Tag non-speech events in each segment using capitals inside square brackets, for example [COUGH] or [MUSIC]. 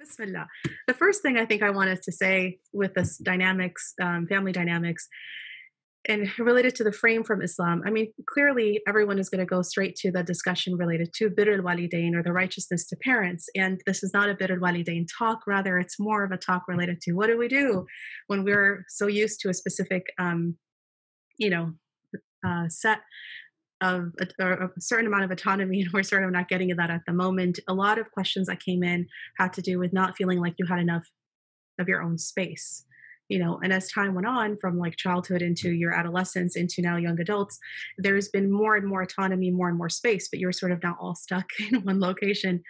Bismillah. The first thing I think I wanted to say with this dynamics, um, family dynamics, and related to the frame from Islam, I mean, clearly everyone is going to go straight to the discussion related to birr al-walidain or the righteousness to parents. And this is not a birr al-walidain talk. Rather, it's more of a talk related to what do we do when we're so used to a specific, um, you know, uh, set of a, a, certain amount of autonomy [LAUGHS] and we're sort of not getting that at the moment. A lot of questions that came in had to do with not feeling like you had enough of your own space you know and as time went on from like childhood into your adolescence into now young adults there's been more and more autonomy more and more space but you're sort of now all stuck [LAUGHS] in one location.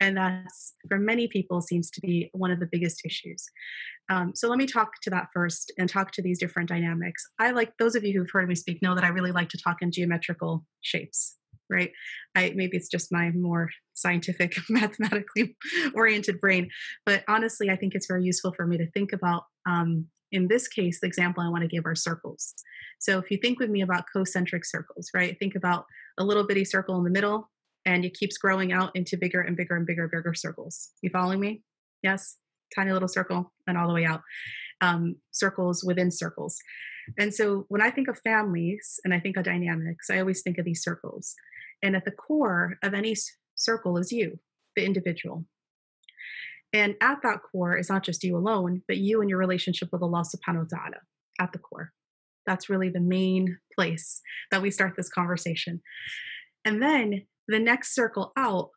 And that's for many people seems to be one of the biggest issues um, so let me talk to that first and talk to these different dynamics. I like those of you who've heard me speak know that i really like to talk in geometrical shapes right? I maybe it's just my more scientific [LAUGHS] mathematically oriented brain but honestly i think it's very useful for me to think about um, in this case the example i want to give are circles. So if you think with me about concentric circles right? Think about a little bitty circle in the middle and it keeps growing out into bigger and bigger and bigger bigger circles. You following me? Yes tiny little circle and all the way out um, circles within circles and so when i think of families and i think of dynamics i always think of these circles and at the core of any circle is you, the individual. And at that core is not just you alone, but you and your relationship with Allah subhanahu wa ta'ala at the core. That's really the main place that we start this conversation. And then the next circle out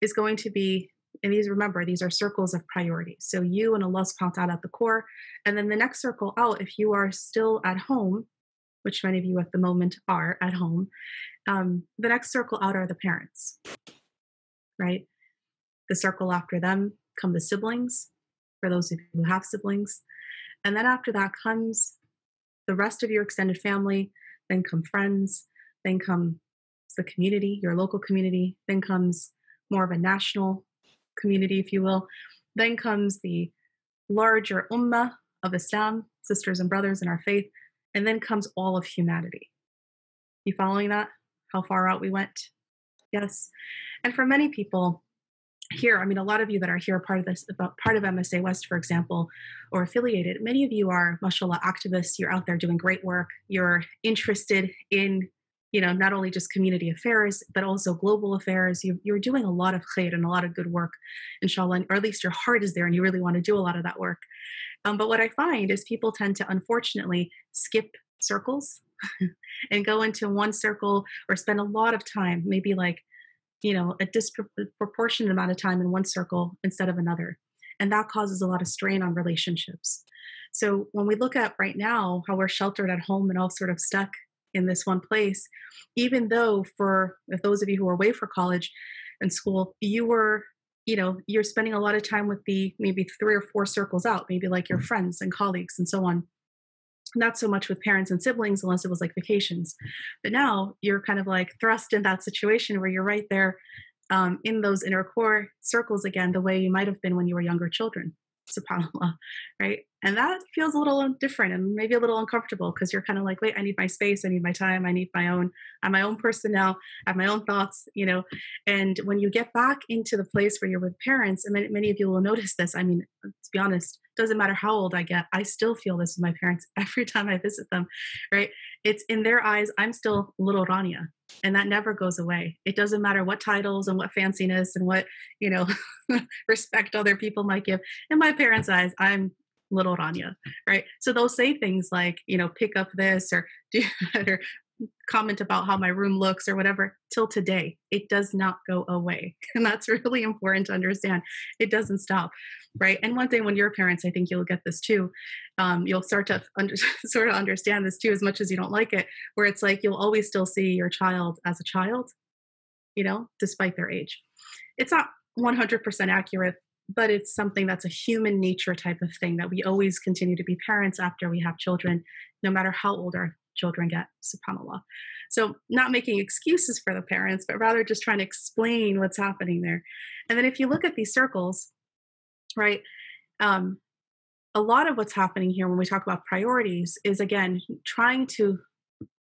is going to be, and these remember, these are circles of priority. So you and Allah subhanahu wa ta'ala at the core. And then the next circle out, if you are still at home, which many of you at the moment are at home, um, the next circle out are the parents, right? The circle after them come the siblings, for those of you who have siblings. And then after that comes the rest of your extended family, then come friends, then comes the community, your local community, then comes more of a national community, if you will. Then comes the larger ummah of Islam, sisters and brothers in our faith, and then comes all of humanity. You following that? How far out we went? Yes. And for many people here, I mean, a lot of you that are here, part of this, part of MSA West, for example, or affiliated, many of you are, mashallah, activists. You're out there doing great work. You're interested in you know, not only just community affairs, but also global affairs. You, are doing a lot of khair and a lot of good work, inshallah, or at least your heart is there and you really want to do a lot of that work. Um, but what I find is people tend to unfortunately skip circles [LAUGHS] and go into one circle or spend a lot of time, maybe like, you know, a disproportionate amount of time in one circle instead of another. And that causes a lot of strain on relationships. So when we look at right now how we're sheltered at home and all sort of stuck in this one place, even though for if those of you who are away for college and school, you were you know you're spending a lot of time with the maybe three or four circles out maybe like your mm-hmm. friends and colleagues and so on. Not so much with parents and siblings unless it was like vacations. But now you're kind of like thrust in that situation where you're right there um, in those inner core circles again the way you might have been when you were younger children subhanallah right? And that feels a little different and maybe a little uncomfortable because you're kind of like wait i need my space i need my time i need my own i'm my own person now i have my own thoughts you know? And when you get back into the place where you're with parents and many, many of you will notice this i mean let's be honest doesn't matter how old i get i still feel this with my parents [LAUGHS] every time i visit them right? It's in their eyes i'm still little rania and that never goes away. It doesn't matter what titles and what fanciness and what you know [LAUGHS] respect other people might give. In my parents eyes i'm little rania right? So they'll say things like you know pick up this or [LAUGHS] do or comment about how my room looks or whatever till today. It does not go away. [LAUGHS] And that's really important to understand. It doesn't stop right? And one thing when you're parents i think you'll get this too um, you'll start to under, [LAUGHS] sort of understand this too as much as you don't like it where it's like you'll always still see your child as a child you know despite their age. It's not 100% accurate but it's something that's a human nature type of thing that we always continue to be parents after we have children no matter how old our children get, subhanAllah. So, not making excuses for the parents, but rather just trying to explain what's happening there. And then, if you look at these circles, right, um, a lot of what's happening here when we talk about priorities is again trying to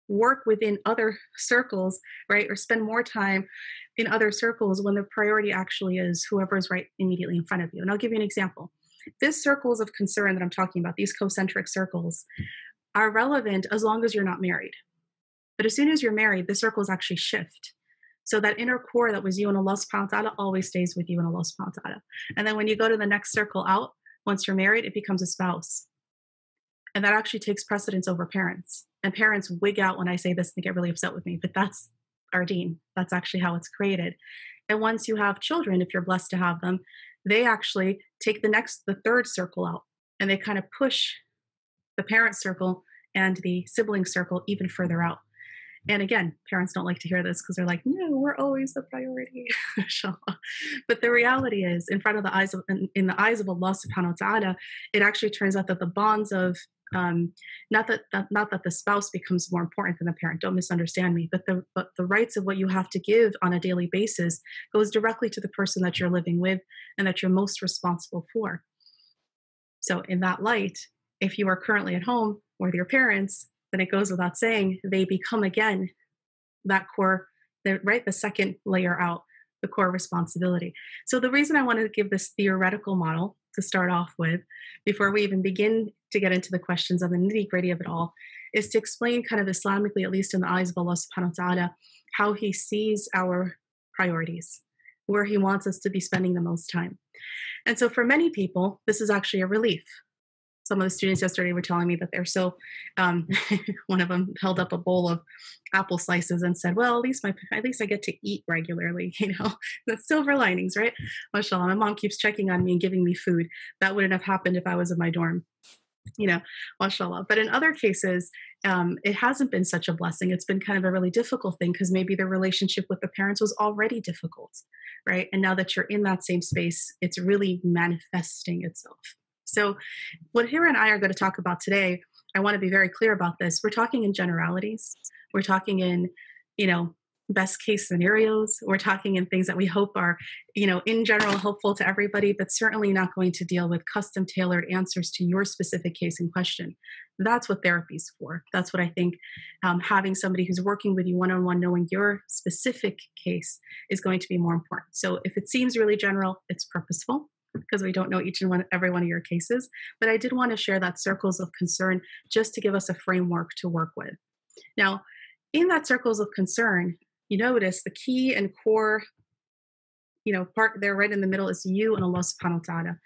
work within other circles, right? Or spend more time in other circles when the priority actually is whoever is right immediately in front of you. And I'll give you an example. This circles of concern that I'm talking about, these concentric circles, are relevant as long as you're not married. But as soon as you're married, the circles actually shift. So that inner core that was you and Allah subhanahu wa ta'ala always stays with you and Allah subhanahu wa ta'ala. And then when you go to the next circle out, once you're married, it becomes a spouse. And that actually takes precedence over parents. And parents wig out when I say this and they get really upset with me, but that's our deen. That's actually how it's created. And once you have children, if you're blessed to have them, they actually take the next, the third circle out and they kind of push the parent circle and the sibling circle even further out. And again, parents don't like to hear this because they're like, no, we're always the priority. [LAUGHS] but the reality is, in front of the eyes of, in, in, the eyes of Allah subhanahu wa ta'ala, it actually turns out that the bonds of um, not that, that not that the spouse becomes more important than the parent don't misunderstand me but the but the rights of what you have to give on a daily basis goes directly to the person that you're living with and that you're most responsible for so in that light if you are currently at home with your parents then it goes without saying they become again that core the, right the second layer out the core responsibility so the reason i wanted to give this theoretical model to start off with before we even begin to get into the questions of the nitty gritty of it all is to explain kind of Islamically, at least in the eyes of Allah subhanahu wa ta'ala, how He sees our priorities, where He wants us to be spending the most time. And so for many people, this is actually a relief some of the students yesterday were telling me that they're so um, [LAUGHS] one of them held up a bowl of apple slices and said well at least my at least i get to eat regularly [LAUGHS] you know? That's silver linings right? Mashallah my mom keeps checking on me and giving me food. That wouldn't have happened if i was in my dorm you know? Mashallah. But in other cases um, it hasn't been such a blessing. It's been kind of a really difficult thing because maybe the relationship with the parents was already difficult right? And now that you're in that same space it's really manifesting itself so, what Hira and I are going to talk about today, I want to be very clear about this. We're talking in generalities. We're talking in, you know, best case scenarios. We're talking in things that we hope are, you know, in general helpful to everybody, but certainly not going to deal with custom tailored answers to your specific case in question. That's what therapy is for. That's what I think um, having somebody who's working with you one on one, knowing your specific case is going to be more important. So if it seems really general, it's purposeful because we don't know each and one every one of your cases but i did want to share that circles of concern just to give us a framework to work with. Now in that circles of concern you notice the key and core you know part there right in the middle is you and allah subhanahu wa ta'ala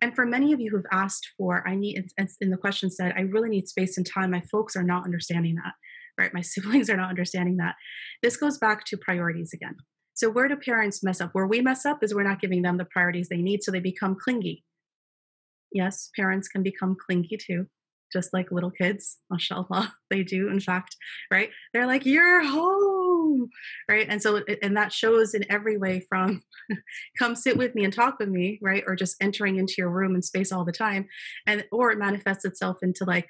and for many of you who've asked for i need in the question said i really need space and time my folks are not understanding that right? My [LAUGHS] siblings are not understanding that. This goes back to priorities again so, where do parents mess up? Where we mess up is we're not giving them the priorities they need, so they become clingy. Yes, parents can become clingy too, just like little kids, [LAUGHS] mashallah, they do, in fact, right? They're like, You're home, right? And so, and that shows in every way from [LAUGHS] come sit with me and talk with me, right? Or just entering into your room and space all the time. And, or it manifests itself into like,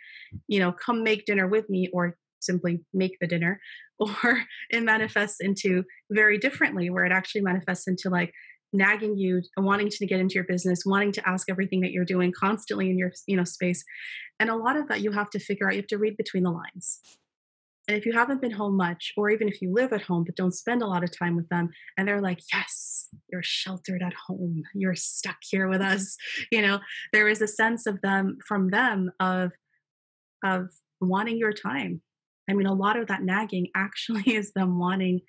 you know, come make dinner with me or simply make the dinner [LAUGHS] or it manifests into very differently where it actually manifests into like nagging you and wanting to get into your business wanting to ask everything that you're doing constantly in your you know space. And a lot of that you have to figure out you have to read between the lines. And if you haven't been home much or even if you live at home but don't spend a lot of time with them and they're like yes you're sheltered at home. You're stuck here with us. [LAUGHS] You know there is a sense of them from them of of wanting your time I mean, a lot of that nagging actually [LAUGHS] is them wanting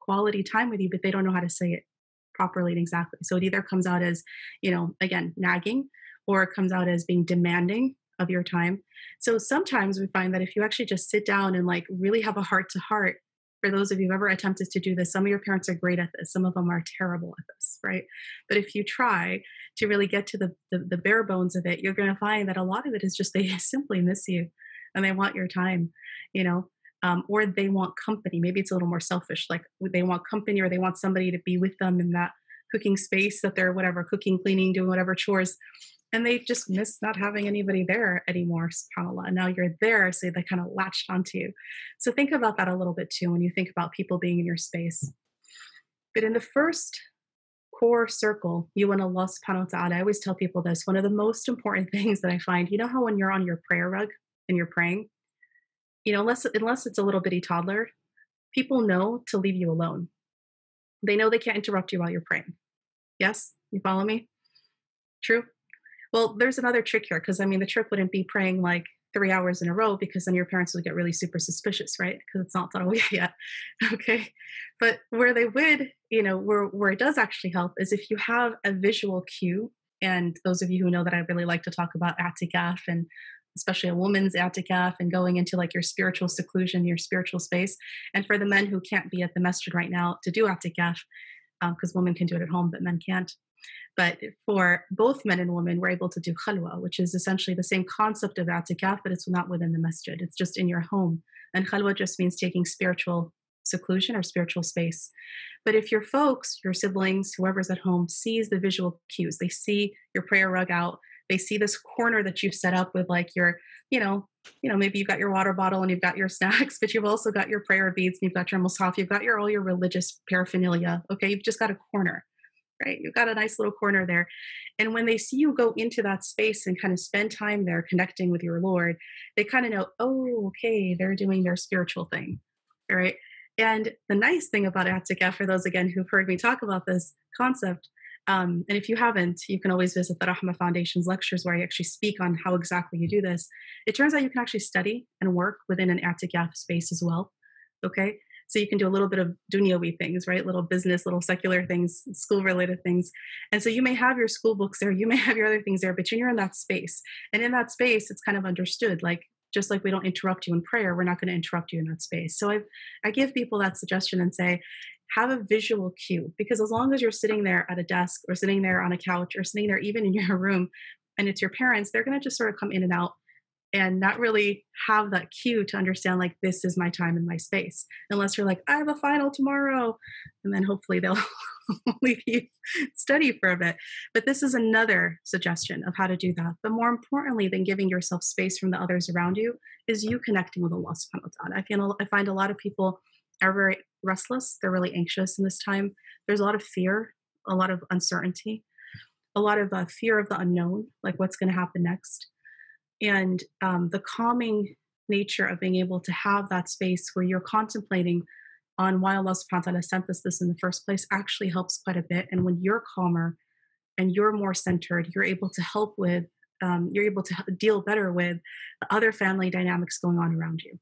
quality time with you, but they don't know how to say it properly and exactly. So it either comes out as, you know, again, nagging, or it comes out as being demanding of your time. So sometimes we find that if you actually just sit down and like really have a heart to heart, for those of you who've ever attempted to do this, some of your parents are great at this, some of them are terrible at this, right? But if you try to really get to the, the, the bare bones of it, you're going to find that a lot of it is just they [LAUGHS] simply miss you and they want your time you know um, or they want company maybe it's a little more selfish like they want company or they want somebody to be with them in that cooking space that they're whatever cooking cleaning doing whatever chores and they just miss not having anybody there anymore subhanallah and now you're there so they kind of latched onto you so think about that a little bit too when you think about people being in your space but in the first core circle, you and Allah subhanahu wa ta'ala, I always tell people this. One of the most important [LAUGHS] things that I find, you know how when you're on your prayer rug and you're praying, you know, unless unless it's a little bitty toddler, people know to leave you alone. They know they can't interrupt you while you're praying. Yes, you follow me? True. Well, there's another trick here because I mean, the trick wouldn't be praying like three hours in a row because then your parents would get really super suspicious, right? Because it's not away [LAUGHS] yet. okay. But where they would, you know, where, where it does actually help is if you have a visual cue. And those of you who know that I really like to talk about atikaf and especially a woman's atikaf and going into like your spiritual seclusion, your spiritual space. And for the men who can't be at the masjid right now to do atikaf, because um, women can do it at home, but men can't. But for both men and women, we're able to do khalwa, which is essentially the same concept of atikaf, but it's not within the masjid. It's just in your home. And khalwa just means taking spiritual seclusion or spiritual space. But if your folks, your siblings, whoever's at home sees the visual cues, they see your prayer rug out, they see this corner that you've set up with like your, you know, you know, maybe you've got your water bottle and you've got your [LAUGHS] snacks, but you've also got your prayer beads and you've got your mushaf, you've got your all your religious paraphernalia. Okay, you've just got a corner right? You've got a nice little corner there. And when they see you go into that space and kind of spend time there connecting with your Lord, they kind of know, oh, okay, they're doing their spiritual thing, right? And the nice thing about Atikaf, for those again who've heard me talk about this concept, um, and if you haven't, you can always visit the Rahmah Foundation's lectures where I actually speak on how exactly you do this. It turns out you can actually study and work within an Atikaf space as well. Okay. So you can do a little bit of dunyawi things, right? Little business, little secular things, school related things. And so you may have your school books there, you may have your other things there, but you're in that space. And in that space, it's kind of understood like, just like we don't interrupt you in prayer, we're not going to interrupt you in that space. So I, I give people that suggestion and say, have a visual cue because as long as you're sitting there at a desk or sitting there on a couch or sitting there even in your [LAUGHS] room and it's your parents, they're going to just sort of come in and out and not really have that cue to understand like this is my time and my space unless you're like i have a final tomorrow and then hopefully they'll [LAUGHS] leave you study for a bit. But this is another suggestion of how to do that but more importantly than giving yourself space from the others around you is you connecting with allah subhanahu wa ta'ala i i find a lot of people are very restless they're really anxious in this time there's a lot of fear a lot of uncertainty a lot of uh, fear of the unknown like what's going to happen next and um, the calming nature of being able to have that space where you're contemplating on why Allah subhanahu wa ta'ala sent us this in the first place actually helps quite a bit. And when you're calmer and you're more centered, you're able to help with, um, you're able to deal better with the other family dynamics going on around you.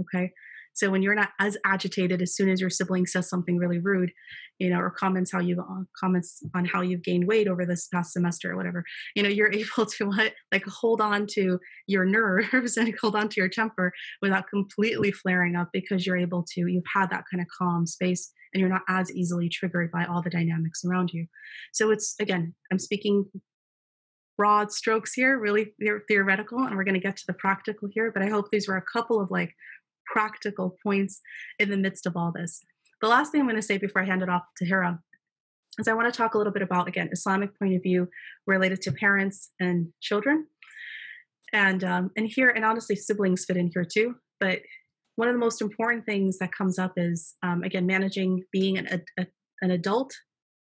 Okay. So when you're not as agitated as soon as your sibling says something really rude, you know, or comments how you uh, comments on how you've gained weight over this past semester or whatever, you know, you're [LAUGHS] able to what like hold on to your nerves [LAUGHS] and hold on to your temper without completely flaring up because you're able to you've had that kind of calm space and you're not as easily triggered by all the dynamics around you. So it's again, I'm speaking broad strokes here, really theoretical, and we're going to get to the practical here. But I hope these were a couple of like practical points in the midst of all this. The last thing I'm going to say before I hand it off to Hira is I want to talk a little bit about, again, Islamic point of view related to parents and children. And, um, and here, and honestly, siblings fit in here too. But one of the most important things that comes up is, um, again, managing being an, a, an adult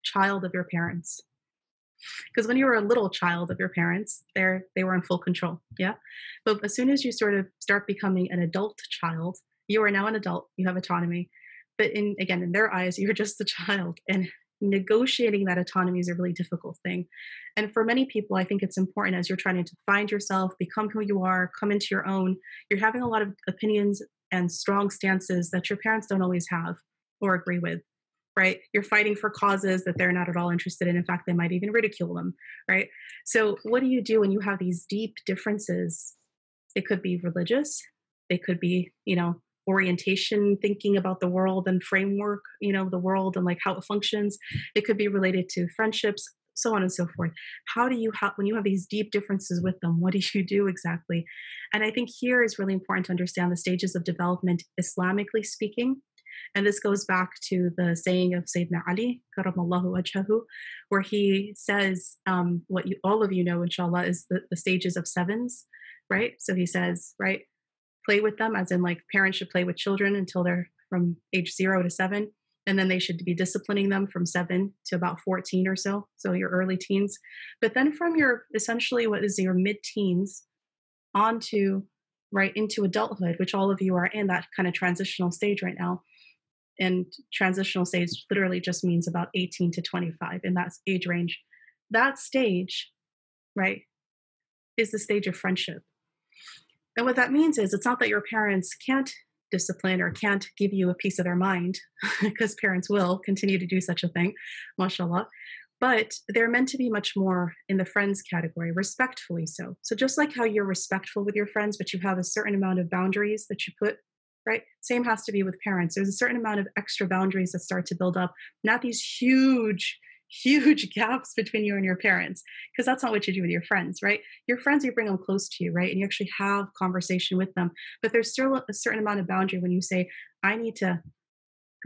child of your parents because when you were a little child of your parents they they were in full control yeah? But as soon as you sort of start becoming an adult child you are now an adult you have autonomy. But in again in their eyes [LAUGHS] you're just a child and negotiating that autonomy is a really difficult thing. And for many people i think it's important as you're trying to find yourself become who you are come into your own you're having a lot of opinions and strong stances that your parents don't always have or agree with right? You're fighting for causes that they're not at all interested in. In fact, they might even ridicule them, right? So, what do you do when you have these deep differences? It could be religious, it could be, you know, orientation, thinking about the world and framework, you know, the world and like how it functions. It could be related to friendships, so on and so forth. How do you have, when you have these deep differences with them, what do you do exactly? And I think here is really important to understand the stages of development, Islamically speaking, and this goes back to the saying of Sayyidina Ali, karamallahu wajhahu, where he says, um, what you, all of you know, inshallah, is the, the stages of sevens, right? So he says, right, play with them, as in like parents should play with children until they're from age zero to seven. And then they should be disciplining them from seven to about 14 or so, so your early teens. But then from your essentially what is your mid teens onto right, into adulthood, which all of you are in that kind of transitional stage right now. And transitional stage literally just means about 18 to 25 in that age range. That stage, right, is the stage of friendship. And what that means is it's not that your parents can't discipline or can't give you a piece of their mind, [LAUGHS] because parents will continue to do such a thing, mashallah. But they're meant to be much more in the friends category, respectfully so. So just like how you're respectful with your friends, but you have a certain amount of boundaries that you put right? Same has to be with parents. There's a certain amount of extra boundaries that start to build up, not these huge [LAUGHS] huge gaps between you and your parents because that's not what you do with your friends right your friends you bring them close to you right and you actually have conversation with them but there's still a certain amount of boundary when you say i need to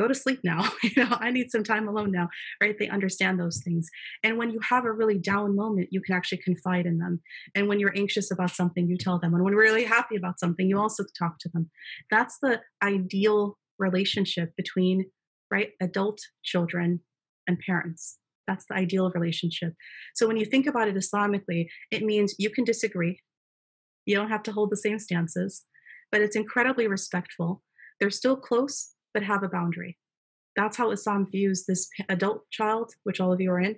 go to sleep now [LAUGHS] you know i need some time alone now right they understand those things and when you have a really down moment you can actually confide in them and when you're anxious about something you tell them and when you're really happy about something you also talk to them that's the ideal relationship between right adult children and parents that's the ideal relationship. So when you think about it Islamically, it means you can disagree. You don't have to hold the same stances, but it's incredibly respectful. They're still close, but have a boundary. That's how Islam views this adult child, which all of you are in,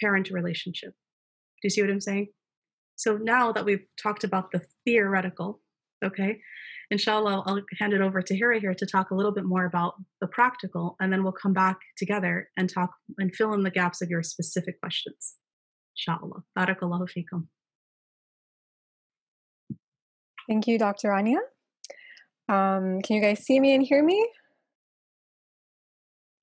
parent relationship. Do you see what I'm saying? So now that we've talked about the theoretical, okay, inshallah, I'll hand it over to Hira here to talk a little bit more about the practical, and then we'll come back together and talk and fill in the gaps of your specific questions. Inshallah. Barakallahu fikum. Thank you, Dr. Rania. Um, can you guys see me and hear me?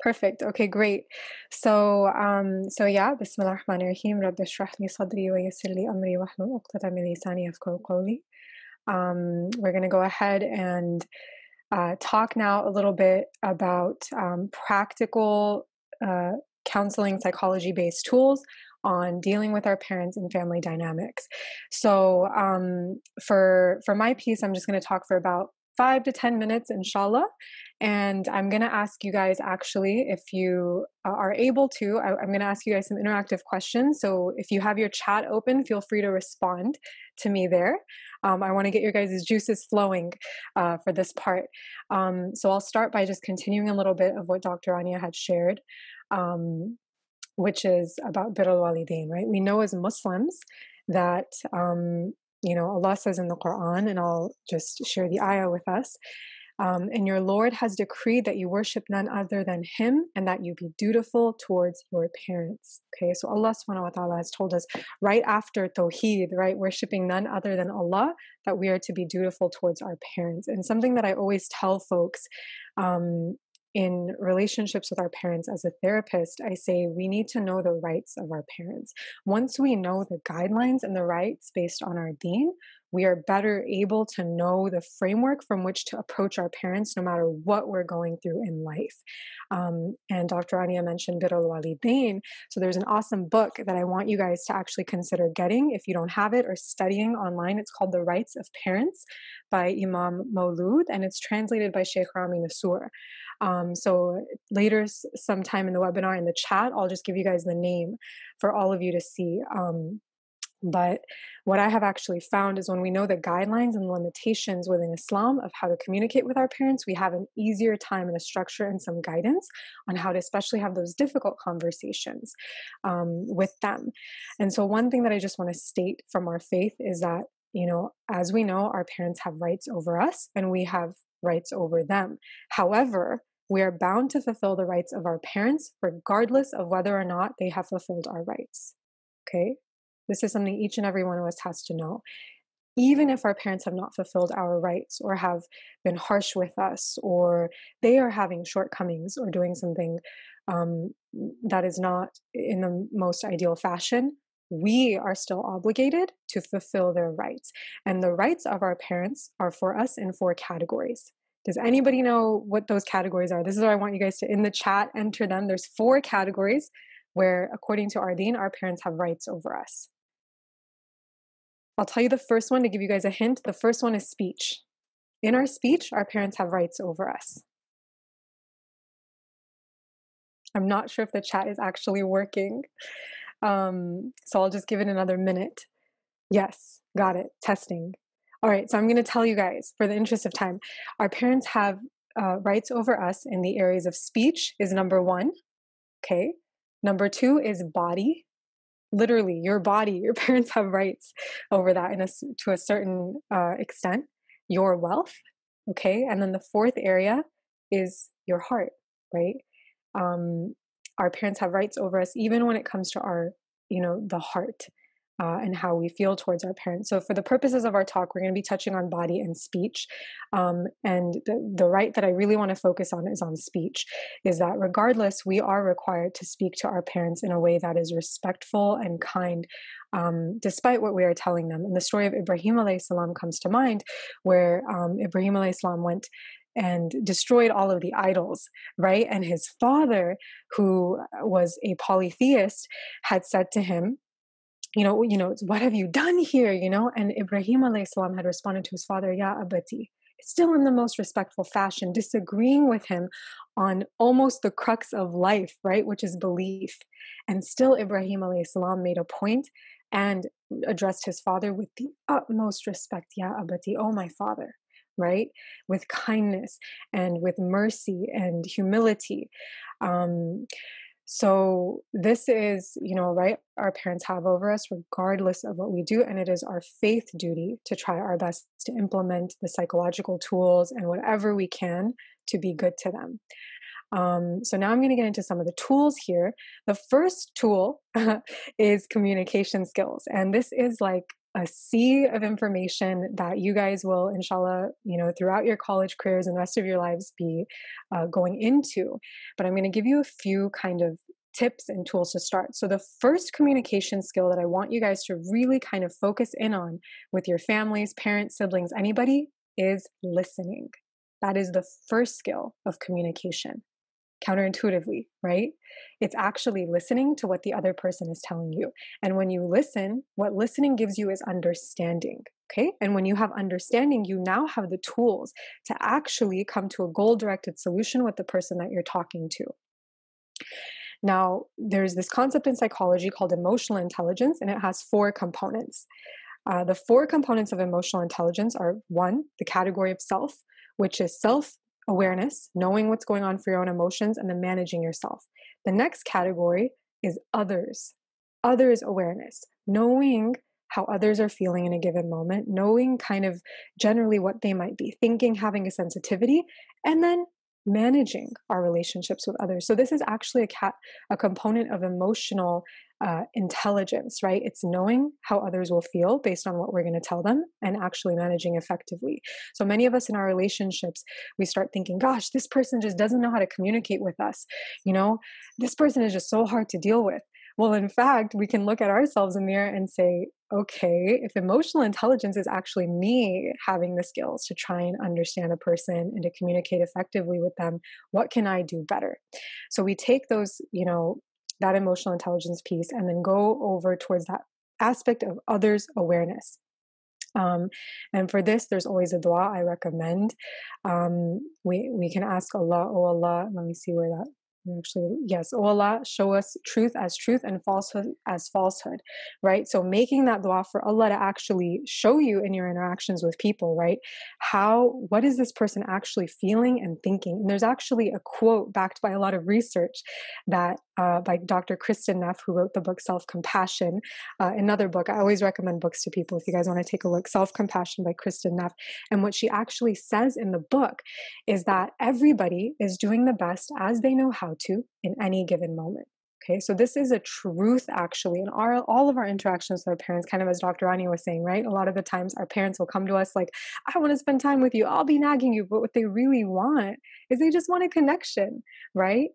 Perfect. Okay, great. So, um, so yeah, ar-Rahman ar-Rahim. Rabbi shrah li sadri wa uqtata min qawli. Um, we're going to go ahead and uh, talk now a little bit about um, practical uh, counseling, psychology based tools on dealing with our parents and family dynamics. So, um, for for my piece, I'm just going to talk for about five to 10 minutes, inshallah. And I'm going to ask you guys actually, if you uh, are able to, I, am going to ask you guys some interactive questions. So if you have your chat open, feel free to respond to me there. Um, I want to get your guys' juices flowing uh, for this part. Um, so I'll start by just continuing a little bit of what Dr. Rania had shared. Um, which is about bir al-walidain, right? We know as Muslims that um, you know, Allah says in the Quran, and I'll just share the ayah with us. Um, and your Lord has decreed that you worship none other than Him and that you be dutiful towards your parents. Okay, so Allah subhanahu wa ta'ala has told us right after Tawheed, right, worshiping none other than Allah, that we are to be dutiful towards our parents. And something that I always tell folks um, in relationships with our parents as a therapist, I say we need to know the rights of our parents. Once we know the guidelines and the rights based on our deen, we are better able to know the framework from which to approach our parents no matter what we're going through in life. Um, and Dr. Rania mentioned Bir al Walidain. So there's an awesome book that I want you guys to actually consider getting if you don't have it or studying online. It's called The Rights of Parents by Imam Maulud and it's translated by Sheikh Rami Nsour. Um, so later, sometime in the webinar in the chat, I'll just give you guys the name for all of you to see. Um, but what I have actually found is when we know the guidelines and limitations within Islam of how to communicate with our parents, we have an easier time and a structure and some guidance on how to especially have those difficult conversations um, with them. And so, one thing that I just want to state from our faith is that, you know, as we know, our parents have rights over us and we have rights over them. However, we are bound to fulfill the rights of our parents, regardless of whether or not they have fulfilled our rights. Okay? This is something each and every one of us has to know. Even if our parents have not fulfilled our rights or have been harsh with us or they are having shortcomings or doing something um, that is not in the most ideal fashion, we are still obligated to fulfill their rights. And the rights of our parents are for us in four categories. Does anybody know what those categories are? This is what I want you guys to in the chat enter them. There's four categories where, according to Ardeen, our parents have rights over us. I'll tell you the first one to give you guys a hint. The first one is speech. In our speech, our parents have rights over us. I'm not sure if the chat is actually working. Um, so I'll just give it another minute. Yes, got it. Testing. All right, so I'm going to tell you guys, for the interest of time, our parents have uh, rights over us in the areas of speech, is number one. Okay. Number two is body. Literally, your body, your [LAUGHS] parents have rights over that in a, to a certain uh, extent. Your wealth. Okay. And then the fourth area is your heart, right? Um, our parents have rights over us even when it comes to our, you know, the heart uh, and how we feel towards our parents. So, for the purposes of our talk, we're going to be touching on body and speech. Um, and the, the right that I really want to focus on is on speech, is that regardless, we are required to speak to our parents in a way that is respectful and kind, um, despite what we are telling them. And the story of Ibrahim alayhi salam comes to mind, where um, Ibrahim salam went and destroyed all of the idols, right? And his father, who was a polytheist, had said to him, you know, you know, what have you done here? You know, and Ibrahim salam had responded to his father, Ya Abati, still in the most respectful fashion, disagreeing with him on almost the crux of life, right, which is belief. And still Ibrahim salam made a point and addressed his father with the utmost respect, Ya Abati, oh my father, right? With kindness and with mercy and humility. Um, so this is, you know, right our parents have over us, regardless of what we do. And it is our faith duty to try our best to implement the psychological tools and whatever we can to be good to them. Um, so now I'm going to get into some of the tools here. The first tool [LAUGHS] is communication skills. And this is like a sea of information that you guys will inshallah you know throughout your college careers and the rest of your lives be uh, going into. But i'm going to give you a few kind of tips and tools to start. So the first communication skill that i want you guys to really kind of focus in on with your families parents siblings anybody is listening. That is the first skill of communication counterintuitively, right? It's actually listening to what the other person is telling you. And when you listen, what listening gives you is understanding. Okay. And when you have understanding, you now have the tools to actually come to a goal directed solution with the person that you're talking to. Now, there's this concept in psychology called emotional intelligence, and it has four components. Uh, the four components of emotional intelligence are one, the category of self, which is self awareness, knowing what's going on for your own emotions, and then managing yourself. The next category is others, others awareness, knowing how others are feeling in a given moment, knowing kind of generally what they might be thinking, having a sensitivity, and then managing our relationships with others. So this is actually a cat a component of emotional uh, intelligence, right? It's knowing how others will feel based on what we're going to tell them and actually managing effectively. So many of us in our relationships, we start thinking, gosh, this person just doesn't know how to communicate with us. You know, this person is just so hard to deal with. Well, in fact, we can look at ourselves in the mirror and say, okay, if emotional intelligence is actually me having the skills to try and understand a person and to communicate effectively with them, what can I do better? So we take those, you know, that emotional intelligence piece and then go over towards that aspect of others awareness. Um, and for this there's always a dua i recommend. Um, we we can ask allah oh allah let me see where that actually yes allah show us truth as truth and falsehood as falsehood right so making that dua for allah to actually show you in your interactions with people right how what is this person actually feeling and thinking and there's actually a quote backed by a lot of research that uh, by Dr. Kristin Neff, who wrote the book Self Compassion. Uh, another book, I always recommend books to people if you guys want to take a look Self Compassion by Kristin Neff. And what she actually says in the book is that everybody is doing the best as they know how to in any given moment. Okay, so this is a truth actually in our all of our interactions with our parents, kind of as Dr. Rania was saying, right? A lot of the times our parents will come to us like, I want to spend time with you, I'll be nagging you. But what they really want is they just want a connection, right?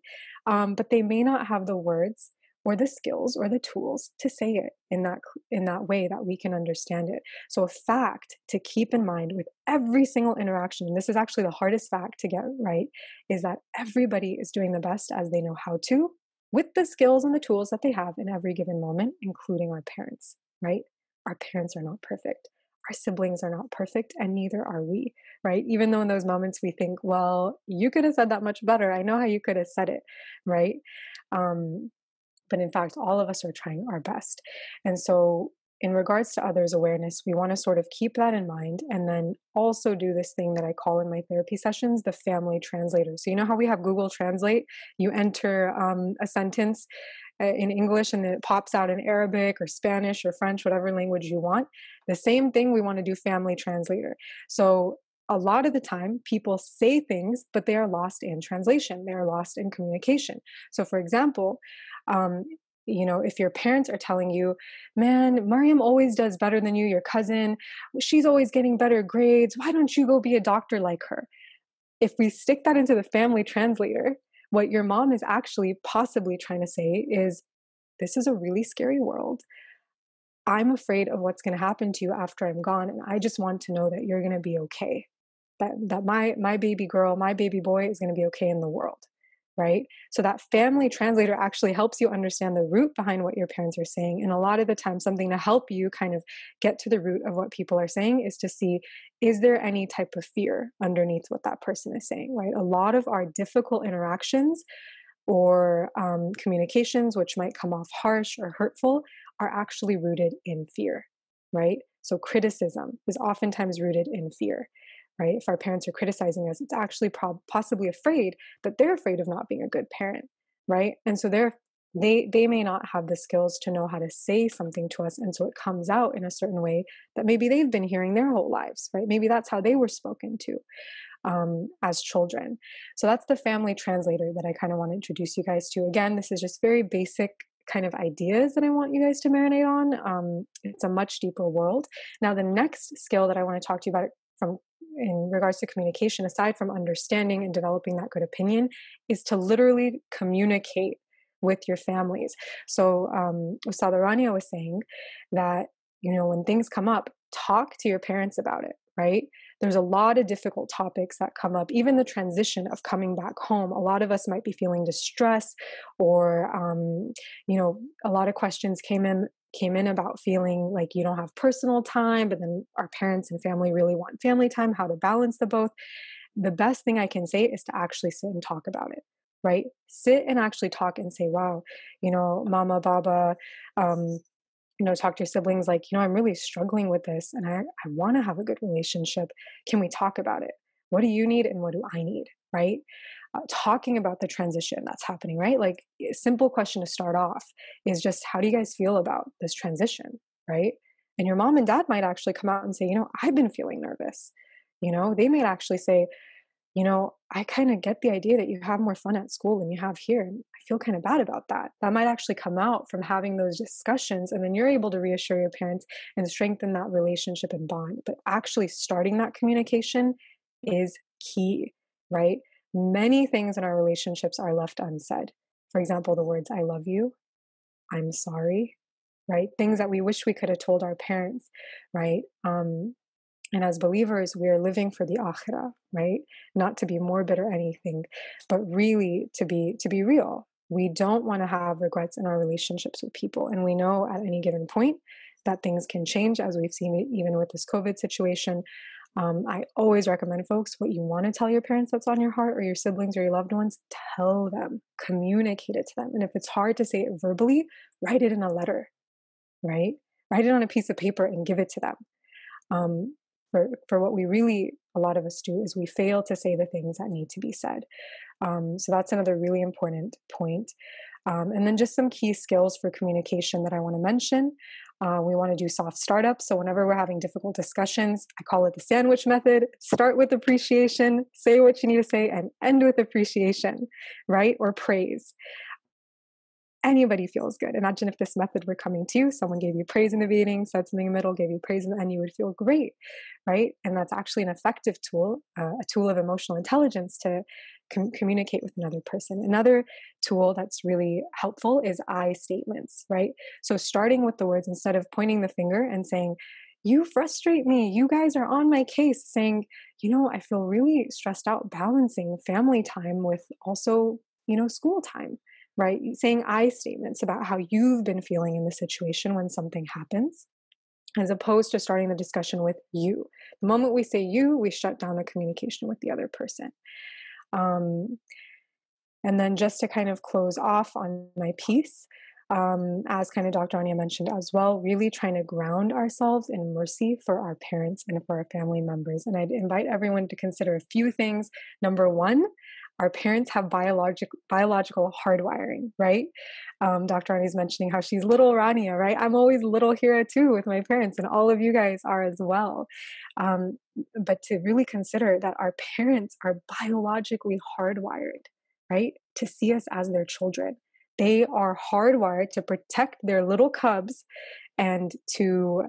Um, but they may not have the words or the skills or the tools to say it in that in that way that we can understand it so a fact to keep in mind with every single interaction and this is actually the hardest fact to get right is that everybody is doing the best as they know how to with the skills and the tools that they have in every given moment, including our parents, right? Our parents are not perfect. Our siblings are not perfect, and neither are we, right? Even though in those moments we think, well, you could have said that much better. I know how you could have said it, right? Um, but in fact, all of us are trying our best. And so in regards to others' awareness, we want to sort of keep that in mind and then also do this thing that I call in my therapy sessions the family translator. So, you know how we have Google Translate? You enter um, a sentence uh, in English and then it pops out in Arabic or Spanish or French, whatever language you want. The same thing we want to do family translator. So, a lot of the time people say things but they are lost in translation they are lost in communication. So for example um, you know if your parents are telling you man mariam always does better than you your cousin she's always getting better grades why don't you go be a doctor like her? If we stick that into the family translator what your mom is actually possibly trying to say is this is a really scary world. I'm afraid of what's going to happen to you after i'm gone and i just want to know that you're going to be okay that that my my baby girl my baby boy is going to be okay in the world right? So that family translator actually helps you understand the root behind what your parents are saying. And a lot of the time, something to help you kind of get to the root of what people are saying is to see is there any type of fear underneath what that person is saying, right? A lot of our difficult interactions or um, communications, which might come off harsh or hurtful, are actually rooted in fear, right? So criticism is oftentimes rooted in fear right? If our parents are criticizing us, it's actually prob- possibly afraid that they're afraid of not being a good parent, right? And so they're they they may not have the skills to know how to say something to us and so it comes out in a certain way that maybe they've been hearing their whole lives right maybe that's how they were spoken to um, as children so that's the family translator that i kind of want to introduce you guys to again this is just very basic kind of ideas that i want you guys to marinate on um, it's a much deeper world now the next skill that i want to talk to you about from in regards to communication, aside from understanding and developing that good opinion, is to literally communicate with your families. So, um, Ustadha Rania was saying that, you know, when things come up, talk to your parents about it, right? There's a lot of difficult topics that come up, even the transition of coming back home. A lot of us might be feeling distress, or, um, you know, a lot of questions came in came in about feeling like you don't have personal time, but then our parents and family really want family time, how to balance the both. The best thing I can say is to actually sit and talk about it, right? Sit and actually talk and say, wow, you know, mama, baba, um, you know, talk to your siblings like, you know, I'm really struggling with this and I, I want to have a good relationship. Can we talk about it? What do you need and what do I need? Right? Uh, talking about the transition that's happening, right? Like, a simple question to start off is just, how do you guys feel about this transition, right? And your mom and dad might actually come out and say, you know, I've been feeling nervous. You know, they might actually say, you know, I kind of get the idea that you have more fun at school than you have here. And I feel kind of bad about that. That might actually come out from having those discussions. And then you're able to reassure your parents and strengthen that relationship and bond. But actually starting that communication is key, right? Many things in our relationships are left unsaid. For example, the words, I love you, I'm sorry, right? Things that we wish we could have told our parents, right? Um, and as believers, we are living for the akhirah, right? Not to be morbid or anything, but really to be to be real. We don't want to have regrets in our relationships with people, and we know at any given point that things can change, as we've seen even with this COVID situation. Um, I always recommend folks what you want to tell your parents that's on your heart or your siblings or your loved ones, tell them, communicate it to them. And if it's hard to say it verbally, write it in a letter, right? Write it on a piece of paper and give it to them. Um, for, for what we really, a lot of us do, is we fail to say the things that need to be said. Um, so that's another really important point. Um, and then just some key skills for communication that I want to mention. Uh, we want to do soft startups. So, whenever we're having difficult discussions, I call it the sandwich method. Start with appreciation, say what you need to say, and end with appreciation, right? Or praise. Anybody feels good. Imagine if this method were coming to you, someone gave you praise in the beginning, said something in the middle, gave you praise end, you would feel great, right? And that's actually an effective tool, uh, a tool of emotional intelligence to com- communicate with another person. Another tool that's really helpful is I statements, right? So starting with the words instead of pointing the finger and saying, you frustrate me. You guys are on my case saying, you know, I feel really stressed out balancing family time with also, you know, school time, right? Saying I statements about how you've been feeling in the situation when something happens, as opposed to starting the discussion with you. The moment we say you, we shut down the communication with the other person. Um, and then just to kind of close off on my piece, um, as kind of Dr. Rania mentioned as well, really trying to ground ourselves in mercy for our parents and for our family members. And I'd invite everyone to consider a few things. Number one, our parents have biologic biological hardwiring, right? Um, Dr. Rania is mentioning how she's little Rania, right? I'm always little Hira too with my parents, and all of you guys are as well. Um, but to really consider that our parents are biologically hardwired, right, to see us as their children they are hardwired to protect their little cubs and to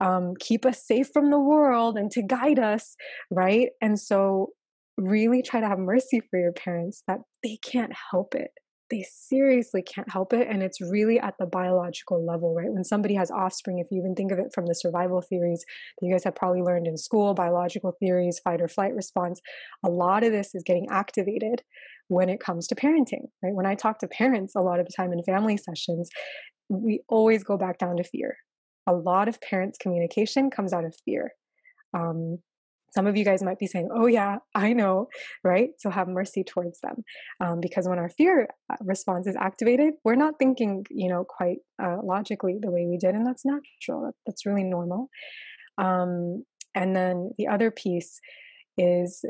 um, keep us safe from the world and to guide us, right? And so, really try to have mercy for your parents that they can't help it. They seriously can't help it. And it's really at the biological level, right? When somebody has offspring, if you even think of it from the survival theories that you guys have probably learned in school, biological theories, fight or flight response, a lot of this is getting activated when it comes to parenting, right? When I talk to parents a lot of the time in family sessions, we always go back down to fear. A lot of parents' communication comes out of fear. Um, some of you guys might be saying, Oh, yeah, I know, right? So have mercy towards them. Um, because when our fear uh, response is activated, we're not thinking, you know, quite uh, logically the way we did. And that's natural, that's really normal. Um, and then the other piece is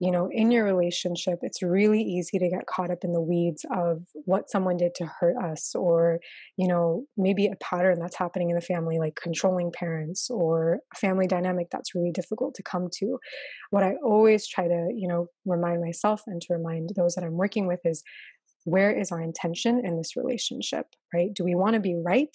you know, in your relationship, it's really easy to get caught up in the weeds of what someone did to hurt us, or, you know, maybe a pattern that's happening in the family, like controlling parents, or a family dynamic that's really difficult to come to. What I always try to, you know, remind myself and to remind those that I'm working with is where is our intention in this relationship, right? Do we want to be right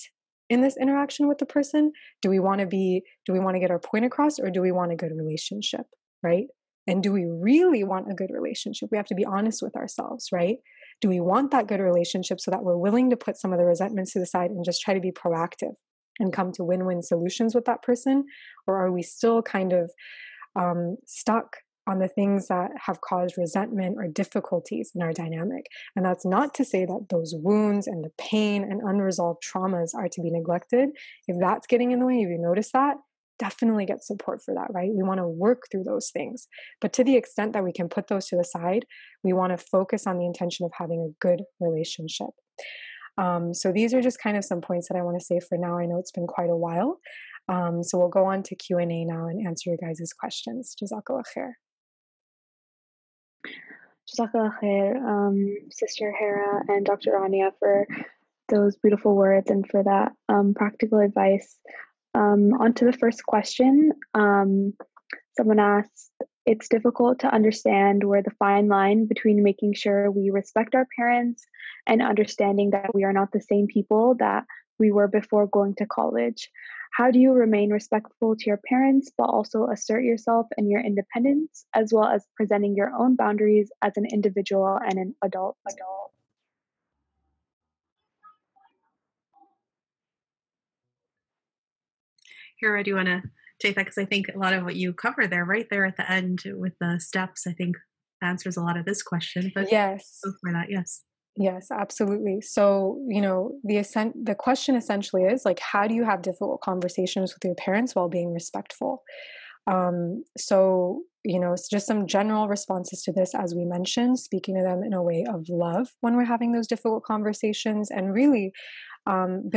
in this interaction with the person? Do we want to be, do we want to get our point across, or do we want a good relationship, right? And do we really want a good relationship? We have to be honest with ourselves, right? Do we want that good relationship so that we're willing to put some of the resentments to the side and just try to be proactive and come to win win solutions with that person? Or are we still kind of um, stuck on the things that have caused resentment or difficulties in our dynamic. And that's not to say that those wounds and the pain and unresolved traumas are to be neglected. If that's getting in the way, if you notice that, definitely get support for that, right? We want to work through those things. But to the extent that we can put those to the side, we want to focus on the intention of having a good relationship. Um, so these are just kind of some points that I want to say for now. I know it's been quite a while. Um, so we'll go on to Q&A now and answer your guys' questions. Jazakallah khair. Jazakallah khair, um, Sister Hera and Dr. Rania for those beautiful words and for that um, practical advice. Um, on to the first question. Um, someone asked, it's difficult to understand where the fine line between making sure we respect our parents and understanding that we are not the same people that we were before going to college. How do you remain respectful to your parents, but also assert yourself and your independence, as well as presenting your own boundaries as an individual and an adult? adult? Hira, do you want to take that? Because I think a lot of what you cover there, right there at the end with the steps, I think answers a lot of this question. But yes, for that, yes. Yes, absolutely. So, you know, the ascent, the question essentially is like, how do you have difficult conversations with your parents while being respectful? Um, so, you know, it's just some general responses to this, as we mentioned, speaking to them in a way of love when we're having those difficult conversations, and really, um,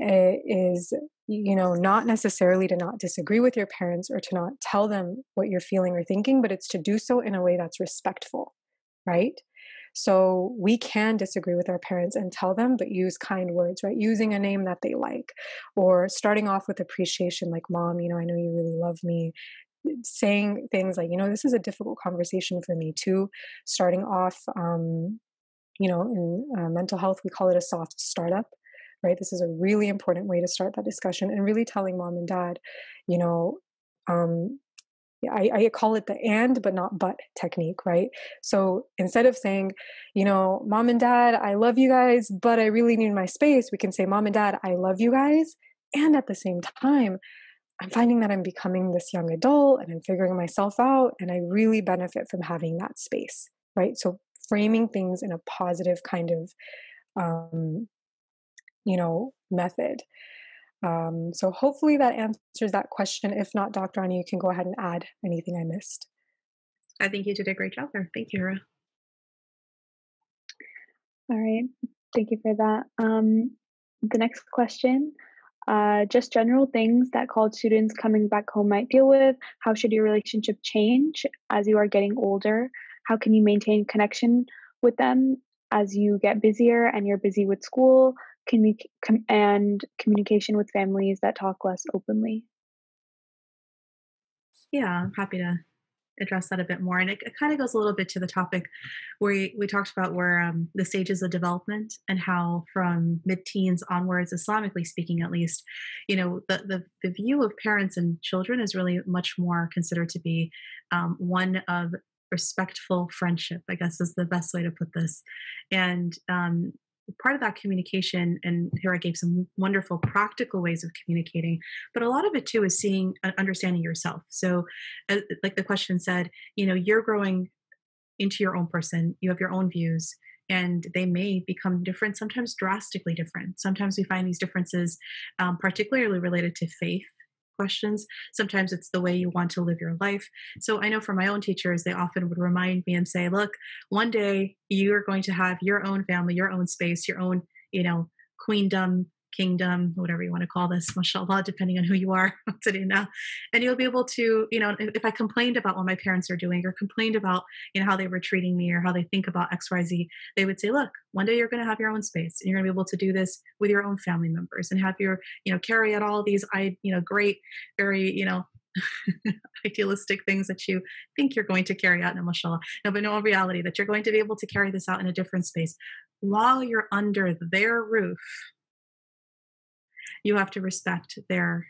is you know not necessarily to not disagree with your parents or to not tell them what you're feeling or thinking but it's to do so in a way that's respectful right? So we can disagree with our parents and tell them but use kind words right? Using a name that they like or starting off with appreciation like mom you know i know you really love me. Saying things like you know this is a difficult conversation for me too. Starting off um, you know in uh, mental health we call it a soft startup right? This is a really important way to start that discussion and really telling mom and dad, you know, um, I, I call it the and but not but technique, right? So instead of saying, you know, mom and dad, I love you guys, but I really need my space, we can say, mom and dad, I love you guys. And at the same time, I'm finding that I'm becoming this young adult and I'm figuring myself out, and I really benefit from having that space, right? So framing things in a positive kind of um, you know, method. Um, so hopefully that answers that question. If not, Dr. Ani, you can go ahead and add anything I missed. I think you did a great job there. Thank you, Hira. All right. Thank you for that. Um, the next question uh, just general things that college students coming back home might deal with. How should your relationship change as you are getting older? How can you maintain connection with them as you get busier and you're busy with school commu- com- and communication with families that talk less openly? Yeah, I'm happy to address that a bit more. And it, it kind of goes a little bit to the topic where we, we talked about where um, the stages of development and how from mid-teens onwards, Islamically speaking, at least, you know, the, the, the view of parents and children is really much more considered to be um, one of respectful friendship, I guess is the best way to put this. And um, part of that communication, and here I gave some wonderful practical ways of communicating, but a lot of it too is seeing, uh, understanding yourself. So, uh, like the question said, you know, you're growing into your own person, you have your own views, and they may become different, sometimes drastically different. Sometimes we find these differences, um, particularly related to faith questions. Sometimes it's the way you want to live your life. So I know for my own teachers, they often would remind me and say, look, one day you're going to have your own family, your own space, your own, you know, queendom, kingdom, whatever you want to call this, mashallah, depending on who you are [LAUGHS] today now. And you'll be able to, you know, if I complained about what my parents are doing or complained about, you know, how they were treating me or how they think about XYZ, they would say, look, one day you're going to have your own space and you're going to be able to do this with your own family members and have your, you know, carry out all these, I, you know, great, very, you know, [LAUGHS] idealistic things that you think you're going to carry out in mashallah. No, but no reality that you're going to be able to carry this out in a different space while you're under their roof you have to respect their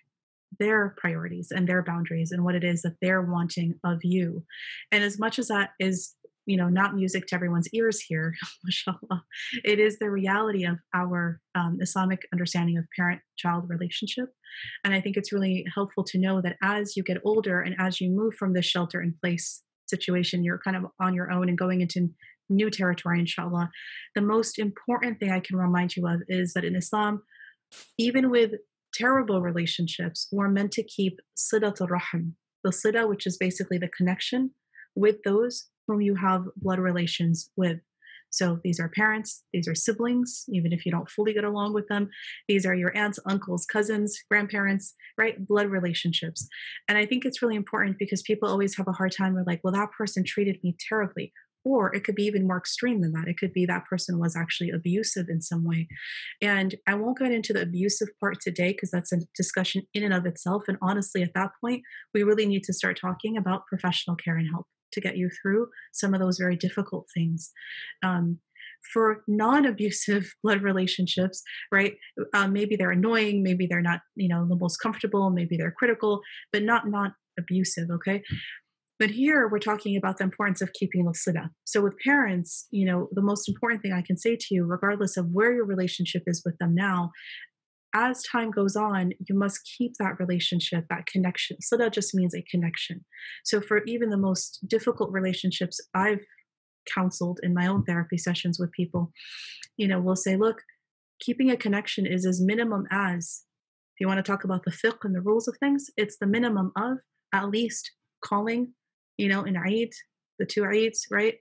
their priorities and their boundaries and what it is that they're wanting of you. And as much as that is you know not music to everyone's ears here [LAUGHS] mashallah it is the reality of our um, islamic understanding of parent child relationship. And i think it's really helpful to know that as you get older and as you move from this shelter in place situation you're kind of on your own and going into new territory inshallah the most important thing i can remind you of is that in islam even with terrible relationships, we're meant to keep silatul rahim, the sila, which is basically the connection with those whom you have blood relations with. So these are parents, these are siblings, even if you don't fully get along with them. These are your aunts, uncles, cousins, grandparents, right? Blood relationships. And I think it's really important because people always have a hard time with like, well, that person treated me terribly. Or it could be even more extreme than that. It could be that person was actually abusive in some way. And I won't get into the abusive part today because that's a discussion in and of itself. And honestly, at that point, we really need to start talking about professional care and help to get you through some of those very difficult things. Um, for non-abusive [LAUGHS] blood relationships right uh, maybe they're annoying maybe they're not you know the most comfortable maybe they're critical but not not abusive okay but here we're talking about the importance of keeping the sila. So with parents, you know, the most important thing I can say to you, regardless of where your relationship is with them now, as time goes on, you must keep that relationship, that connection. That just means a connection. So for even the most difficult relationships I've counseled in my own therapy sessions with people, you know, we'll say, look, keeping a connection is as minimum as if you want to talk about the fiqh and the rules of things, it's the minimum of at least calling you know, in Eid, the two Eids, right?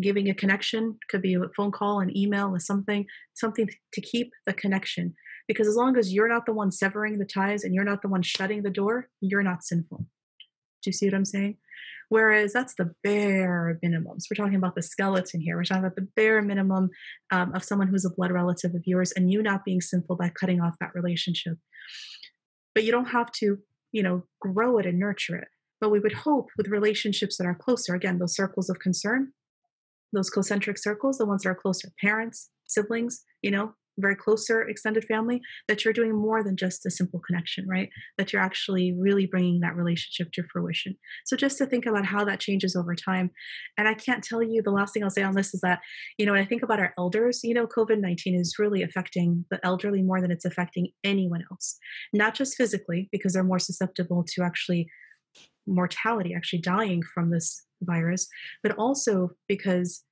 Giving a connection could be a phone call, an email, or something, something to keep the connection. Because as long as you're not the one severing the ties and you're not the one shutting the door, you're not sinful. Do you see what I'm saying? Whereas that's the bare minimums. We're talking about the skeleton here. We're talking about the bare minimum um, of someone who's a blood relative of yours and you not being sinful by cutting off that relationship. But you don't have to, you know, grow it and nurture it. But we would hope with relationships that are closer, again, those circles of concern, those concentric circles, the ones that are closer, parents, siblings, you know, very closer extended family, that you're doing more than just a simple connection, right? That you're actually really bringing that relationship to fruition. So just to think about how that changes over time. And I can't tell you the last thing I'll say on this is that, you know, when I think about our elders, you know, COVID 19 is really affecting the elderly more than it's affecting anyone else, not just physically, because they're more susceptible to actually mortality, actually dying from this virus, but also because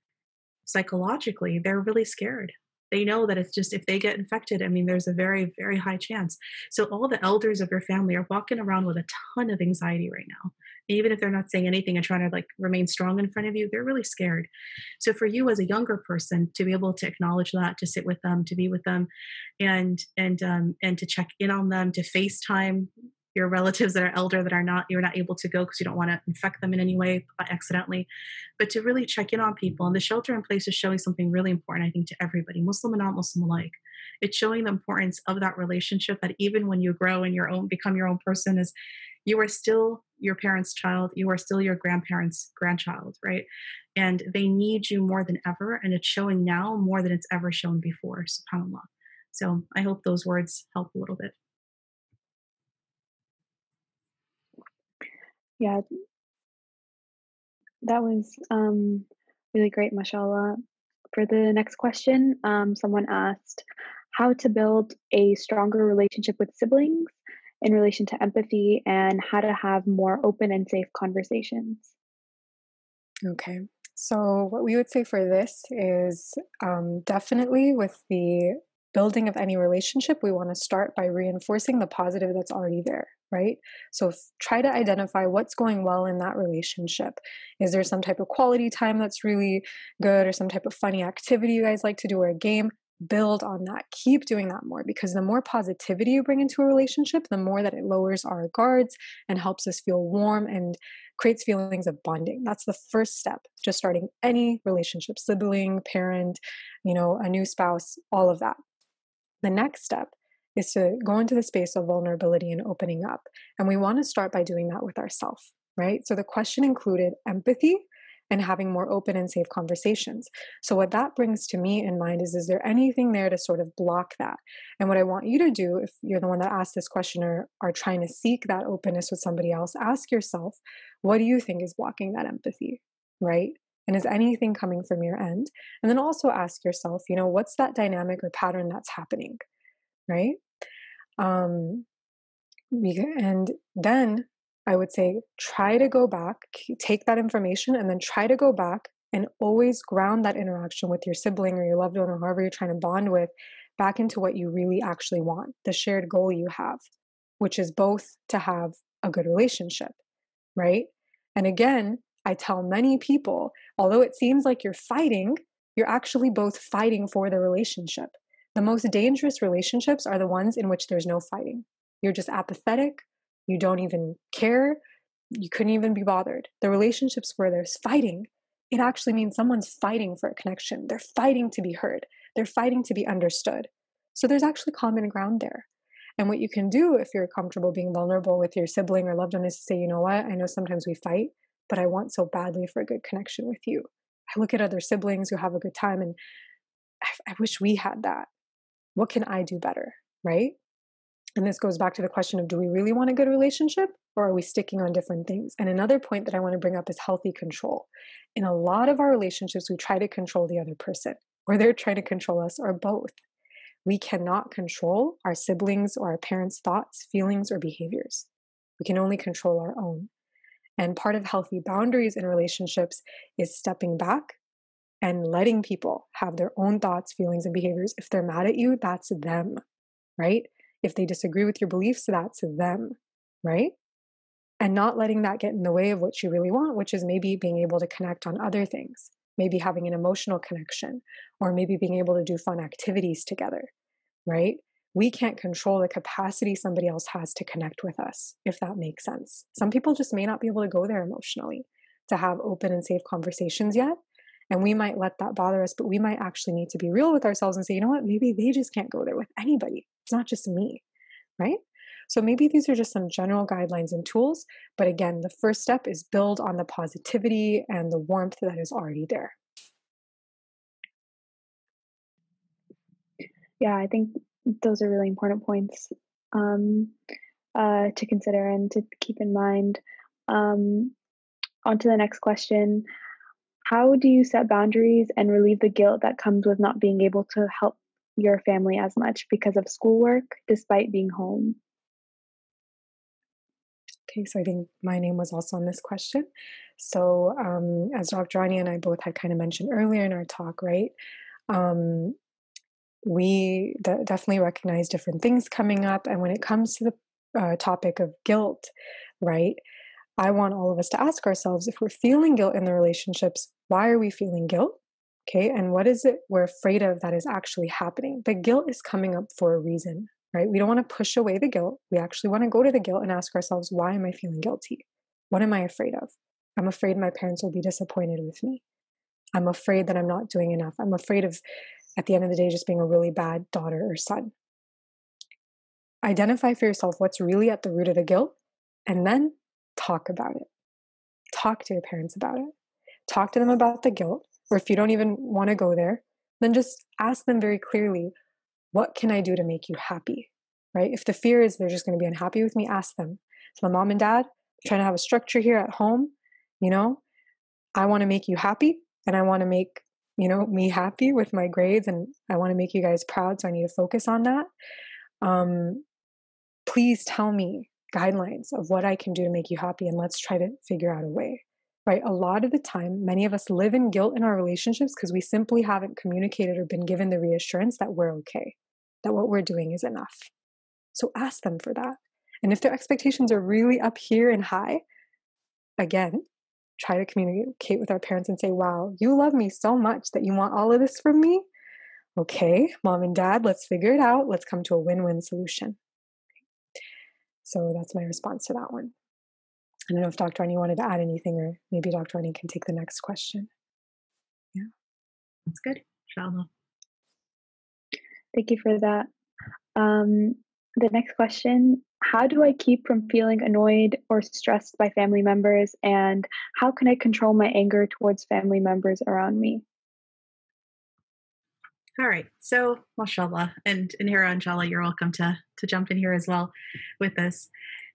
psychologically they're really scared. they know that it's just if they get infected, I mean, there's a very, very high chance. So all the elders of your family are walking around with a ton of anxiety right now. Even if they're not saying anything and trying to like remain strong in front of you, they're really scared. So for you as a younger person to be able to acknowledge that, to sit with them, to be with them, and and um, and to check in on them, to FaceTime your relatives that are elder that are not you're not able to go because you don't want to infect them in any way accidentally. But to really check in on people and the shelter in place is showing something really important i think to everybody muslim and non-muslim alike. It's showing the importance of that relationship that even when you grow and your own become your own person is you are still your parents child you are still your grandparents grandchild right? And they need you more than ever and it's showing now more than it's ever shown before subhanallah. So i hope those words help a little bit Yeah, that was um, really great, mashallah. For the next question, um, someone asked how to build a stronger relationship with siblings in relation to empathy and how to have more open and safe conversations. Okay. So, what we would say for this is um, definitely with the building of any relationship, we want to start by reinforcing the positive that's already there, right? So try to identify what's going well in that relationship. Is there some type of quality time that's really good or some type of funny activity you guys like to do or a game? Build on that. Keep doing that more because the more positivity you bring into a relationship, the more that it lowers our guards and helps us feel warm and creates feelings of bonding. That's the first step. Just starting any relationship, sibling, parent, you know, a new spouse, all of that. The next step is to go into the space of vulnerability and opening up. And we want to start by doing that with ourselves, right? So the question included empathy and having more open and safe conversations. So what that brings to me in mind is is there anything there to sort of block that? And what I want you to do if you're the one that asked this question or are trying to seek that openness with somebody else, ask yourself, what do you think is blocking that empathy? Right? And is anything coming from your end? And then also ask yourself, you know, what's that dynamic or pattern that's happening? Right? Um, and then I would say try to go back, take that information, and then try to go back and always ground that interaction with your sibling or your loved one or whoever you're trying to bond with back into what you really actually want, the shared goal you have, which is both to have a good relationship, right? And again, I tell many people, although it seems like you're fighting, you're actually both fighting for the relationship. The most dangerous relationships are the ones in which there's no fighting. You're just apathetic, you don't even care, you couldn't even be bothered. The relationships where there's fighting, it actually means someone's fighting for a connection. They're fighting to be heard, they're fighting to be understood. So there's actually common ground there. And what you can do if you're comfortable being vulnerable with your sibling or loved one is to say, you know what, I know sometimes we fight, but I want so badly for a good connection with you. I look at other siblings who have a good time and I, I wish we had that. What can I do better? Right. And this goes back to the question of do we really want a good relationship or are we sticking on different things? And another point that I want to bring up is healthy control. In a lot of our relationships, we try to control the other person or they're trying to control us or both. We cannot control our siblings or our parents' thoughts, feelings, or behaviors. We can only control our own. And part of healthy boundaries in relationships is stepping back and letting people have their own thoughts, feelings, and behaviors. If they're mad at you, that's them, right? If they disagree with your beliefs, that's them, right? And not letting that get in the way of what you really want, which is maybe being able to connect on other things, maybe having an emotional connection, or maybe being able to do fun activities together, right? we can't control the capacity somebody else has to connect with us, if that makes sense. Some people just may not be able to go there emotionally to have open and safe conversations yet. And we might let that bother us, but we might actually need to be real with ourselves and say, you know what, maybe they just can't go there with anybody. It's not just me, right? So maybe these are just some general guidelines and tools. But again, the first step is build on the positivity and the warmth that is already there. Yeah, I think those are really important points um, uh, to consider and to keep in mind. Um, on to the next question. How do you set boundaries and relieve the guilt that comes with not being able to help your family as much because of schoolwork despite being home? Okay, so I think my name was also on this question. So, um, as Dr. Rania and I both had kind of mentioned earlier in our talk, right? Um, we d- definitely recognize different things coming up. And when it comes to the uh, topic of guilt, right, I want all of us to ask ourselves if we're feeling guilt in the relationships, why are we feeling guilt? Okay, and what is it we're afraid of that is actually happening? The guilt is coming up for a reason, right? We don't want to push away the guilt. We actually want to go to the guilt and ask ourselves, why am I feeling guilty? What am I afraid of? I'm afraid my parents will be disappointed with me. I'm afraid that I'm not doing enough. I'm afraid of, at the end of the day, just being a really bad daughter or son. Identify for yourself what's really at the root of the guilt and then talk about it. Talk to your parents about it. Talk to them about the guilt. Or if you don't even want to go there, then just ask them very clearly, what can I do to make you happy? Right? If the fear is they're just going to be unhappy with me, ask them. So, my mom and dad, trying to have a structure here at home, you know, I want to make you happy and I want to make, you know, me happy with my grades and I want to make you guys proud. So I need to focus on that. Um, please tell me guidelines of what I can do to make you happy and let's try to figure out a way. Right? A lot of the time, many of us live in guilt in our relationships because we simply haven't communicated or been given the reassurance that we're okay, that what we're doing is enough. So ask them for that. And if their expectations are really up here and high, again, try to communicate with our parents and say, wow, you love me so much that you want all of this from me. Okay, mom and dad, let's figure it out. Let's come to a win win solution. So that's my response to that one. I don't know if Dr. Ani wanted to add anything, or maybe Dr. Ani can take the next question. Yeah, that's good. Inshallah. Thank you for that. Um, the next question How do I keep from feeling annoyed or stressed by family members? And how can I control my anger towards family members around me? All right. So, mashallah. And, and here, inshallah, you're welcome to, to jump in here as well with this.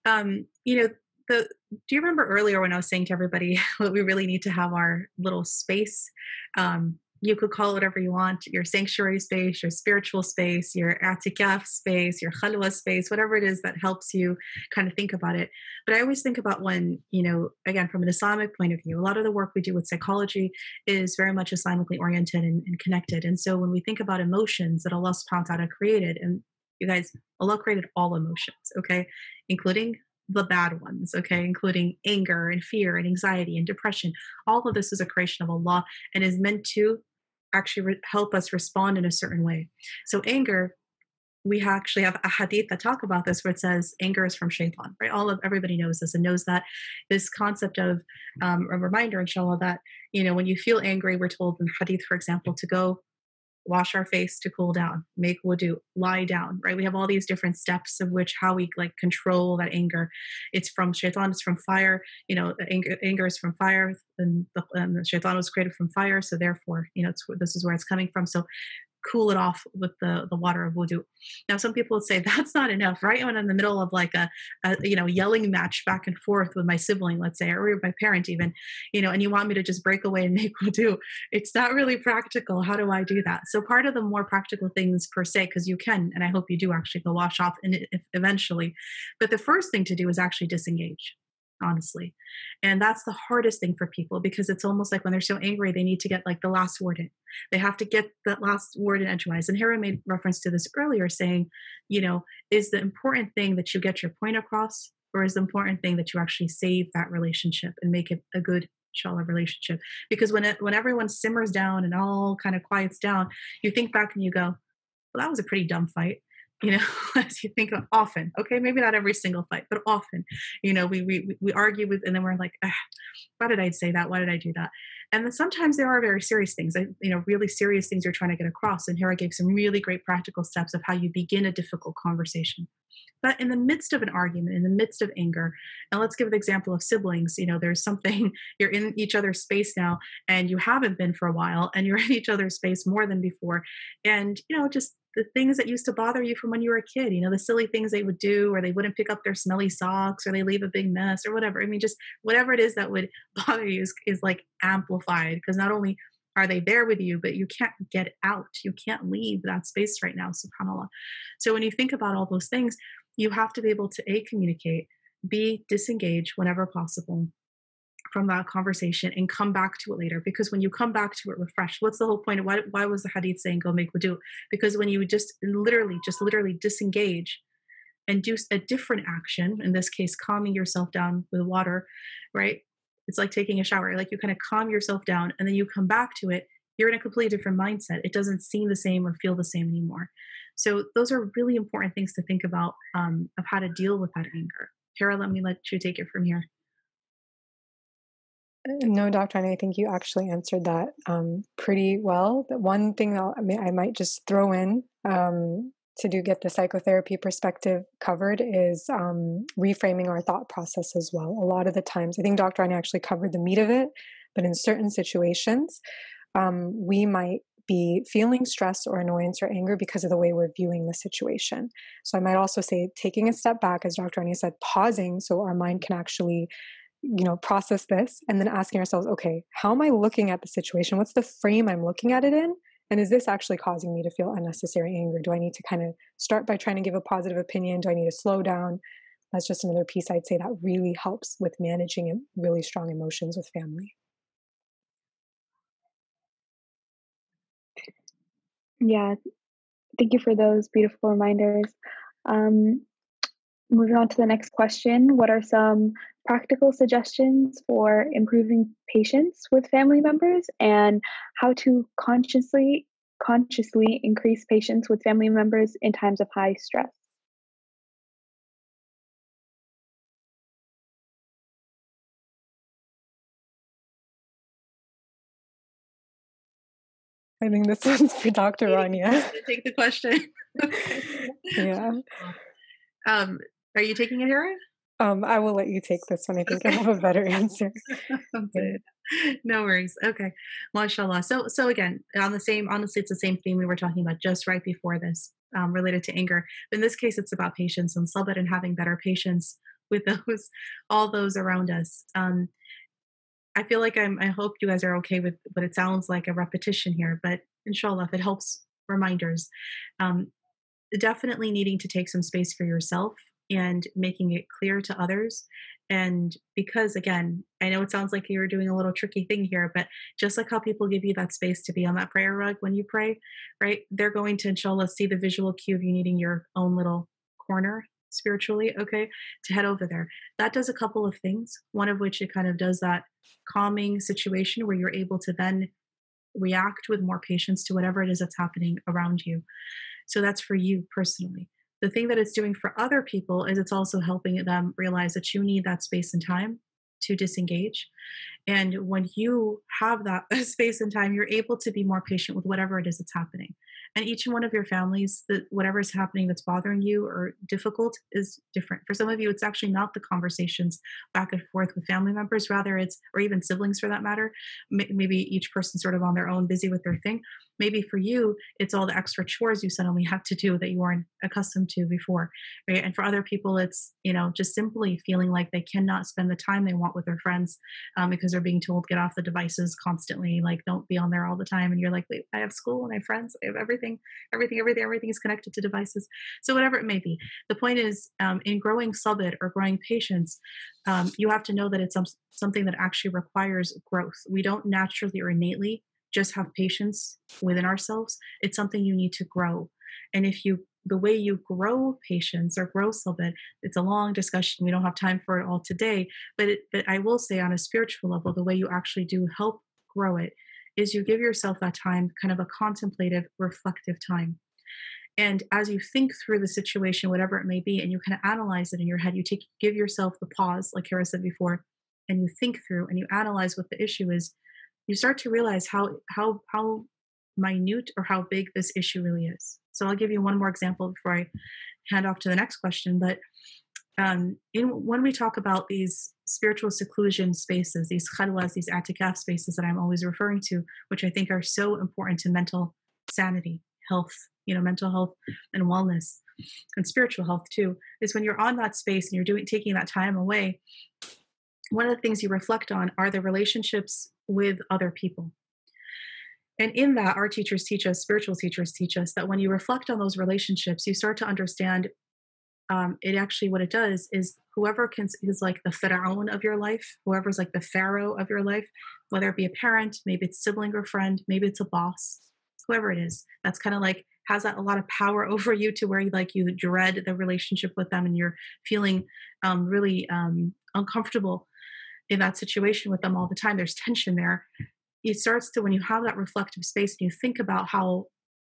Um, you know, the, do you remember earlier when I was saying to everybody [LAUGHS] what we really need to have our little space um, you could call whatever you want your sanctuary space, your spiritual space, your atikaf space, your khalwa space, whatever it is that helps you kind of think about it. But I always think about when, you know, again, from an Islamic point of view, a lot of the work we do with psychology is very much Islamically oriented and, and connected. And so when we think about emotions that Allah subhanahu wa ta'ala created, and you guys, Allah created all emotions, okay, including the bad ones, okay, including anger and fear and anxiety and depression. All of this is a creation of Allah and is meant to actually re- help us respond in a certain way. So, anger, we actually have a hadith that talk about this where it says anger is from shaitan right all of everybody knows this and knows that this concept of um, a reminder inshallah that you know when you feel angry we're told in hadith for example to go wash our face to cool down, make wudu, lie down, right? We have all these different steps of which how we like control that anger. It's from shaitan, it's from fire, you know, anger, anger is from fire, and the, and the shaitan was created from fire. So therefore, you know, this is where it's coming from. So cool it off with the the water of wudu. Now, some people would say [LAUGHS] that's not enough, right? When I'm in the middle of like a, a, you know yelling match back and forth with my sibling, let's say, or my parent even, you know, and you want me to just break away and [LAUGHS] make wudu, it's not really practical. How do I do that? So part of the more practical things per se, because you can, and I hope you do actually go wash off and eventually, but the first thing to do is actually disengage honestly. And that's the hardest thing for people because it's almost like when they're so angry, they need to get like the last word in. They have to get that last word in edgewise. And Hera made reference to this earlier, saying, you know, is the important thing that you get your point across, or is the important thing that you actually save that relationship and make it a good inshallah relationship? Because when it when everyone simmers down and all kind of quiets down, you think back and you go, well, that was a pretty dumb fight you know [LAUGHS] as you think of often okay maybe not every single fight but often you know we we, we argue with and then we're like why did i say that? Why did i do that? And then sometimes there are very serious things you know really serious things you're trying to get across and here i gave some really great practical steps of how you begin a difficult conversation. But in the midst of an argument in the midst of anger and let's give an example of siblings you know there's something [LAUGHS] you're in each other's space now and you haven't been for a while and you're in each other's space more than before and you know just the things that used to bother you from when you were a kid, you know, the silly things they would do, or they wouldn't pick up their smelly socks, or they leave a big mess, or whatever. I mean, just whatever it is that would [LAUGHS] bother you is, is like amplified because not only are they there with you, but you can't get out. You can't leave that space right now, subhanAllah. So when you think about all those things, you have to be able to A, communicate, B, disengage whenever possible, from that conversation and come back to it later. Because when you come back to it refreshed what's the whole point? Of why, why was the hadith saying go make wudu because when you just literally just literally disengage and do a different action in this case calming yourself down with water right? It's like taking a shower. Like you kind of calm yourself down and then you come back to it you're in a completely different mindset. It doesn't seem the same or feel the same anymore. So those are really important things to think about um, of how to deal with that anger. Hera, let me let you take it from here no, Dr. I think you actually answered that um, pretty well. The one thing I, I might just throw in um, to do get the psychotherapy perspective covered is um, reframing our thought process as well. A lot of the times, I think Dr. Ani actually covered the meat of it, but in certain situations, um, we might be feeling stress or annoyance or anger because of the way we're viewing the situation. So I might also say taking a step back, as Dr. Ani said, pausing so our mind can actually you know process this and then asking ourselves okay how am i looking at the situation? What's the frame i'm looking at it in? And is this actually causing me to feel unnecessary anger? Do i need to kind of start by trying to give a positive opinion? Do i need to slow down? That's just another piece i'd say that really helps with managing really strong emotions with family. Yeah. Thank you for those beautiful reminders. Um, moving on to the next question what are some practical suggestions for improving patience with family members and how to consciously consciously increase patience with family members in times of high stress I think this [LAUGHS] one's for Dr. Rania. Take the question. [LAUGHS] [LAUGHS] yeah. Um, are you taking it, Hera? Um, I will let you take this one. I think I have a better [LAUGHS] answer. [LAUGHS] no worries. Okay. Mashallah. So so again, on the same honestly it's the same theme we were talking about just right before this, um, related to anger. But in this case it's about patience and sabr and having better patience [LAUGHS] with those all those around us. Um I feel like I'm I hope you guys are okay with what it sounds like a repetition here, but inshallah if it helps reminders. Um definitely needing to take some space for yourself and making it clear to others. And because, again, I know it sounds like you're doing a little tricky thing here, but just like how people give you that space to be on that prayer rug when you pray, right? They're going to, inshallah, see the visual cue of you needing your own little corner spiritually, okay, to head over there. That does a couple of things. One of which it kind of does that calming situation where you're able to then react with more patience to whatever it is that's happening around you. So that's for you personally the thing that it's doing for other people is it's also helping them realize that you need that space and time to disengage. And when you have that [LAUGHS] space and time, you're able to be more patient with whatever it is that's happening. And each one of your families that whatever is happening that's bothering you or difficult is different. For some of you it's actually not the conversations back and forth with family members rather it's or even siblings for that matter. Maybe each person sort of on their own busy with their thing maybe for you it's all the extra chores you suddenly have to do that you weren't accustomed to before right and for other people it's you know just simply feeling like they cannot spend the time they want with their friends um, because they're being told get off the devices constantly like don't be on there all the time and you're like wait i have school and i have friends i have everything everything, everything, everything, is connected to devices. So whatever it may be, the point is, um, in growing sabr or growing patience, um, you have to know that it's some, something that actually requires growth. We don't naturally or innately just have patience within ourselves. It's something you need to grow. And if you the way you grow patience or grow sabr, it's a long discussion. We don't have time for it all today. But it, but I will say on a spiritual level, the way you actually do help grow it is you give yourself that time, kind of a contemplative, reflective time. And as you think through the situation, whatever it may be, and you kind of analyze it in your head, you take give yourself the pause, like Kara said before, and you think through and you analyze what the issue is, you start to realize how how how minute or how big this issue really is. So I'll give you one more example before I hand off to the next question. But um, in, when we talk about these spiritual seclusion spaces, these khalwas, these atikaf spaces that I'm always referring to, which I think are so important to mental sanity, health, you know, mental health and wellness, and spiritual health too, is when you're on that space and you're doing taking that time away. One of the things you reflect on are the relationships with other people. And in that, our teachers teach us, spiritual teachers teach us that when you reflect on those relationships, you start to understand um, it actually what it does is whoever can is like the pharaoh of your life, whoever's like the pharaoh of your life, whether it be a parent, maybe it's sibling or friend, maybe it's a boss, whoever it is, that's kind of like has that a lot of power [LAUGHS] over you to where you like you dread the relationship with them and you're feeling um, really um, uncomfortable in that situation with them all the time. There's tension there. It starts to when you have that reflective space and you think about how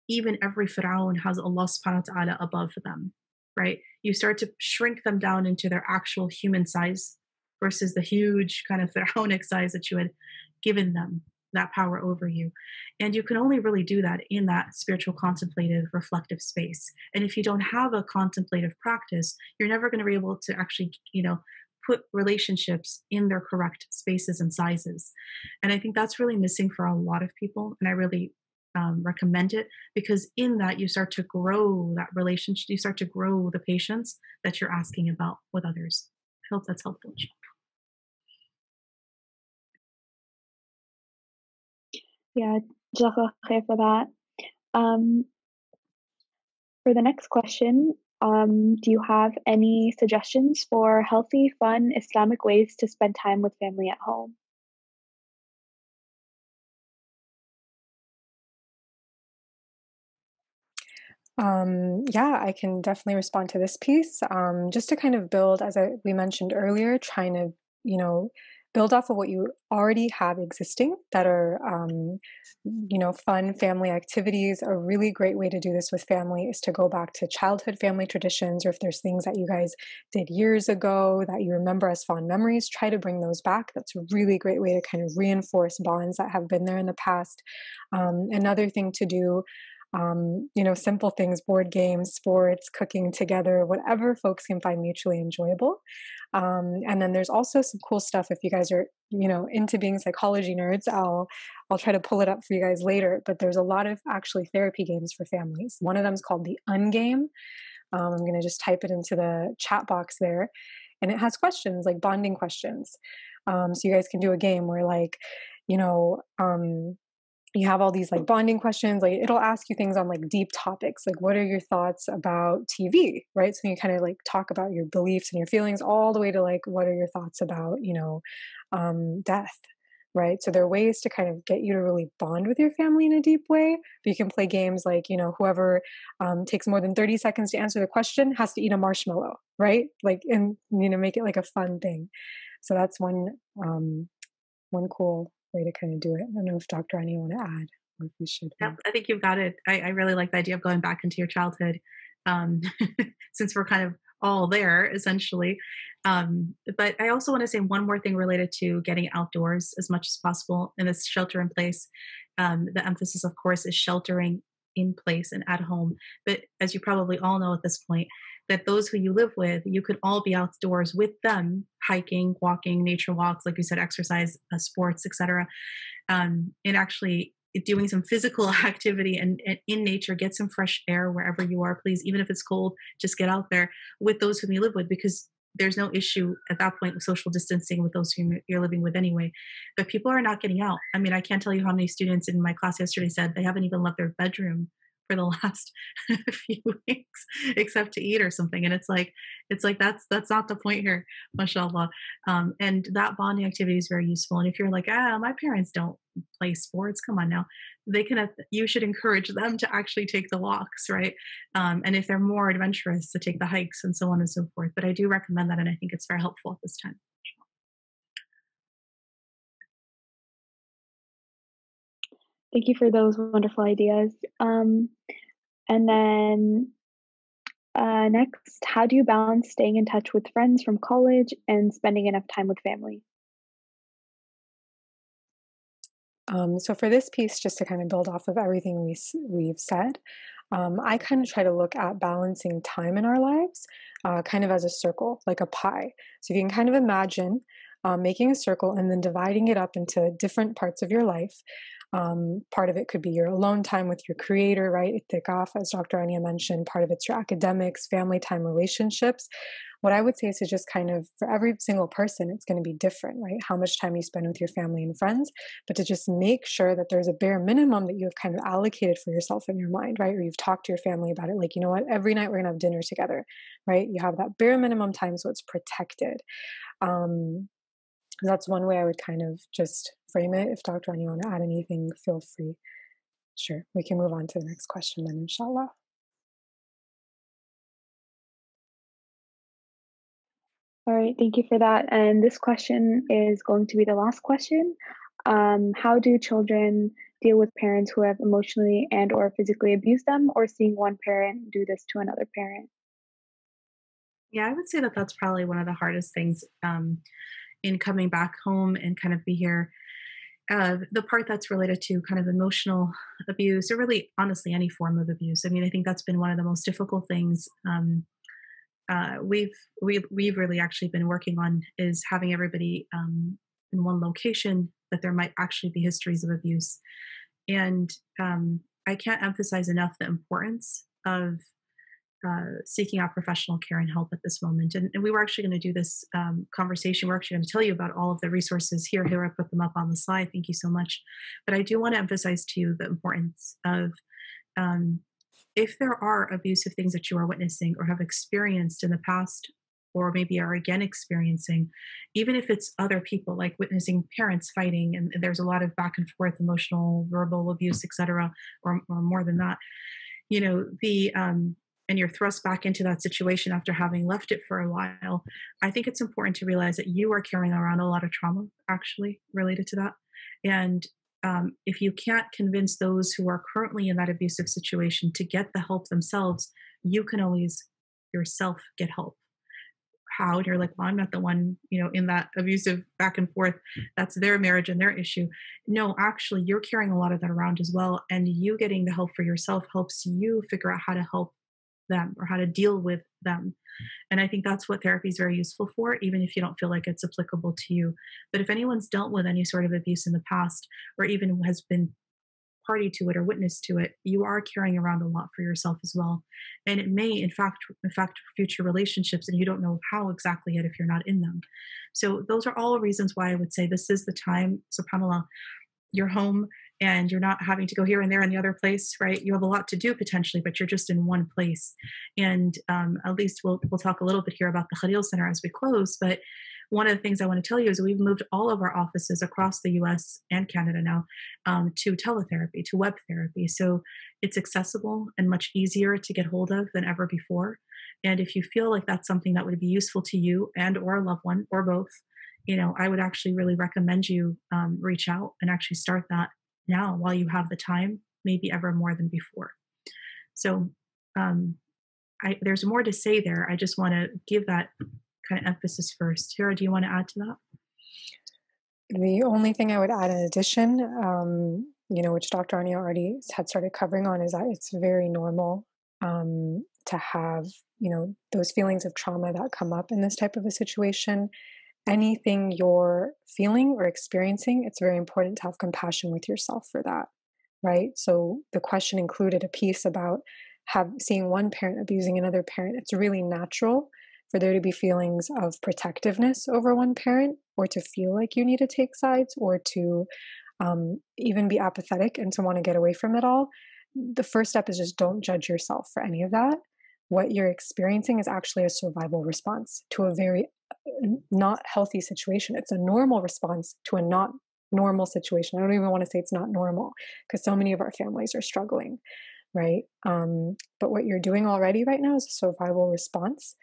even every Fir'aun has Allah subhanahu wa ta'ala above them, right? You start to shrink them down into their actual human size versus the huge kind of [LAUGHS] pharaonic size that you had given them that power over you. And you can only really do that in that spiritual, contemplative, reflective space. And if you don't have a contemplative practice, you're never going to be able to actually, you know, put relationships in their correct spaces and sizes. And I think that's really missing for a lot of people. And I really um, recommend it because in that you start to grow that relationship, you start to grow the patience that you're asking about with others. I hope that's helpful. Yeah, for that. Um, for the next question, um, do you have any suggestions for healthy, fun Islamic ways to spend time with family at home? Um, yeah, I can definitely respond to this piece. Um, just to kind of build, as I, we mentioned earlier, trying to, you know, build off of what you already have existing that are um, you know fun family activities. A really great way to do this with family is to go back to childhood family traditions or if there's things that you guys did years ago that you remember as fond memories try to bring those back. That's a really great way to kind of reinforce bonds that have been there in the past. Um, another thing to do um, you know, simple things, board games, sports, cooking together, whatever folks can find mutually enjoyable. Um, and then there's also some cool stuff if you guys are, you know, into being psychology nerds. I'll I'll try to pull it up for you guys later. But there's a lot of actually therapy games for families. One of them is called the Ungame. Um, I'm going to just type it into the chat box there, and it has questions like bonding questions. Um, so you guys can do a game where like, you know, um, you have all these like bonding questions like it'll ask you things on like deep topics like what are your thoughts about tv right? So you kind of like talk about your beliefs and your feelings all the way to like what are your thoughts about you know um, death right? So there are ways to kind of get you to really bond with your family in a deep way but you can play games like you know whoever um, takes more than 30 seconds to answer the question has to eat a marshmallow right? Like and you know make it like a fun thing. So that's one um, one cool way to kind of do it. I don't know if Dr. Rania want to add or if we should. Yeah, I think you've got it. I, I, really like the idea of going back into your childhood um, [LAUGHS] since we're kind of all there essentially. Um, but I also want to say one more thing related to getting outdoors as much as possible in this shelter in place. Um, the emphasis, of course, is sheltering in place and at home. But as you probably all know at this point, that those who you live with, you could all be outdoors with them, hiking, walking, nature walks, like you said, exercise, uh, sports, etc. Um, and actually doing some physical [LAUGHS] activity and, and, in nature, get some fresh air wherever you are, please. Even if it's cold, just get out there with those whom you live with because there's no issue at that point with social distancing with those whom you're living with anyway. But people are not getting out. I mean, I can't tell you how many students in my class yesterday said they haven't even left their bedroom for the [LAUGHS] last few weeks except to eat or something and it's like it's like that's that's not the point here mashallah. Um, and that bonding activity is very useful and if you're like ah my parents don't play sports come on now they can you should encourage them to actually take the walks right? Um, and if they're more adventurous to take the hikes and so on and so forth but i do recommend that and i think it's very helpful at this time Thank you for those wonderful ideas. Um, and then uh, next, how do you balance staying in touch with friends from college and spending enough time with family? Um, so for this piece, just to kind of build off of everything we we've said, um, I kind of try to look at balancing time in our lives, uh, kind of as a circle, like a pie. So you can kind of imagine um, making a circle and then dividing it up into different parts of your life. Um, part of it could be your alone time with your creator, right? Itikaf, as Dr. Rania mentioned. Part of it's your academics, family time, relationships. what I would say is to just kind of, for every single person, it's going to be different, right? How much time you spend with your family and friends, but to just make sure that there's a bare minimum that you have kind of allocated for yourself in your mind, right? Or you've talked to your family about it. Like, you know what? Every night we're going to have dinner together, right? You have that bare minimum time so it's protected. Um, that's one way I would kind of just frame it. If Dr. Ron, you want to add anything, feel free. Sure. We can move on to the next question then, inshallah. All right, thank you for that. And this question is going to be the last question. Um, how do children deal with parents who have emotionally and or physically abused them or seeing one parent do this to another parent? Yeah, I would say that that's probably one of the hardest things um, in coming back home and kind of be here. Uh, the part that's related to kind of emotional abuse, or really, honestly, any form of abuse. I mean, I think that's been one of the most difficult things um, uh, we've we've we've really actually been working on is having everybody um, in one location that there might actually be histories of abuse, and um, I can't emphasize enough the importance of uh, seeking out professional care and help at this moment. And, and we were actually going to do this um, conversation. We're actually going to tell you about all of the resources here. Here, I put them up on the slide. Thank you so much. But I do want to emphasize to you the importance of um, if there are abusive things that you are witnessing or have experienced in the past or maybe are again experiencing even if it's other people like witnessing parents fighting and there's a lot of back and forth emotional verbal abuse etc or, or more than that you know the um and you're thrust back into that situation after having left it for a while i think it's important to realize that you are carrying around a lot of trauma actually related to that and um, if you can't convince those who are currently in that abusive situation to get the help themselves, you can always yourself get help. How? You're like, well, I'm not the one, you know, in that abusive back and forth. That's their marriage and their issue. No, actually, you're carrying a lot of that around as well. And you getting the help for yourself helps you figure out how to help them or how to deal with them. And I think that's what therapy is very useful for, even if you don't feel like it's applicable to you. But if anyone's dealt with any sort of abuse in the past, or even has been party to it or witness to it, you are carrying around a lot for yourself as well. And it may, in fact, affect future relationships, and you don't know how exactly yet if you're not in them. So those are all reasons why I would say this is the time, subhanAllah, you're home and you're not having to go here and there and the other place, right? You have a lot to do potentially, but you're just in one place. And um, at least we'll we'll talk a little bit here about the Khalil Center as we close. But one of the things I want to tell you is we've moved all of our offices across the U.S. and Canada now um, to teletherapy, to web therapy. So it's accessible and much easier to get hold of than ever before. And if you feel like that's something that would be useful to you and or a loved one or both, you know, I would actually really recommend you um, reach out and actually start that now while you have the time, maybe ever more than before. So um, I, there's more to say there. I just want to give that kind of emphasis first. Tara, do you want to add to that? The only thing I would add in addition, um, you know, which Dr. Rania already had started covering on, is that it's very normal um, to have, you know, those feelings of trauma that come up in this type of a situation anything you're feeling or experiencing, it's very important to have compassion with yourself for that, right? So the question included a piece about have seeing one parent abusing another parent. It's really natural for there to be feelings of protectiveness over one parent, or to feel like you need to take sides, or to um, even be apathetic and to want to get away from it all. The first step is just don't judge yourself for any of that. What you're experiencing is actually a survival response to a very not healthy situation. It's a normal response to a not normal situation. I don't even want to say it's not normal because so many of our families are struggling, right? Um, but what you're doing already right now is a survival response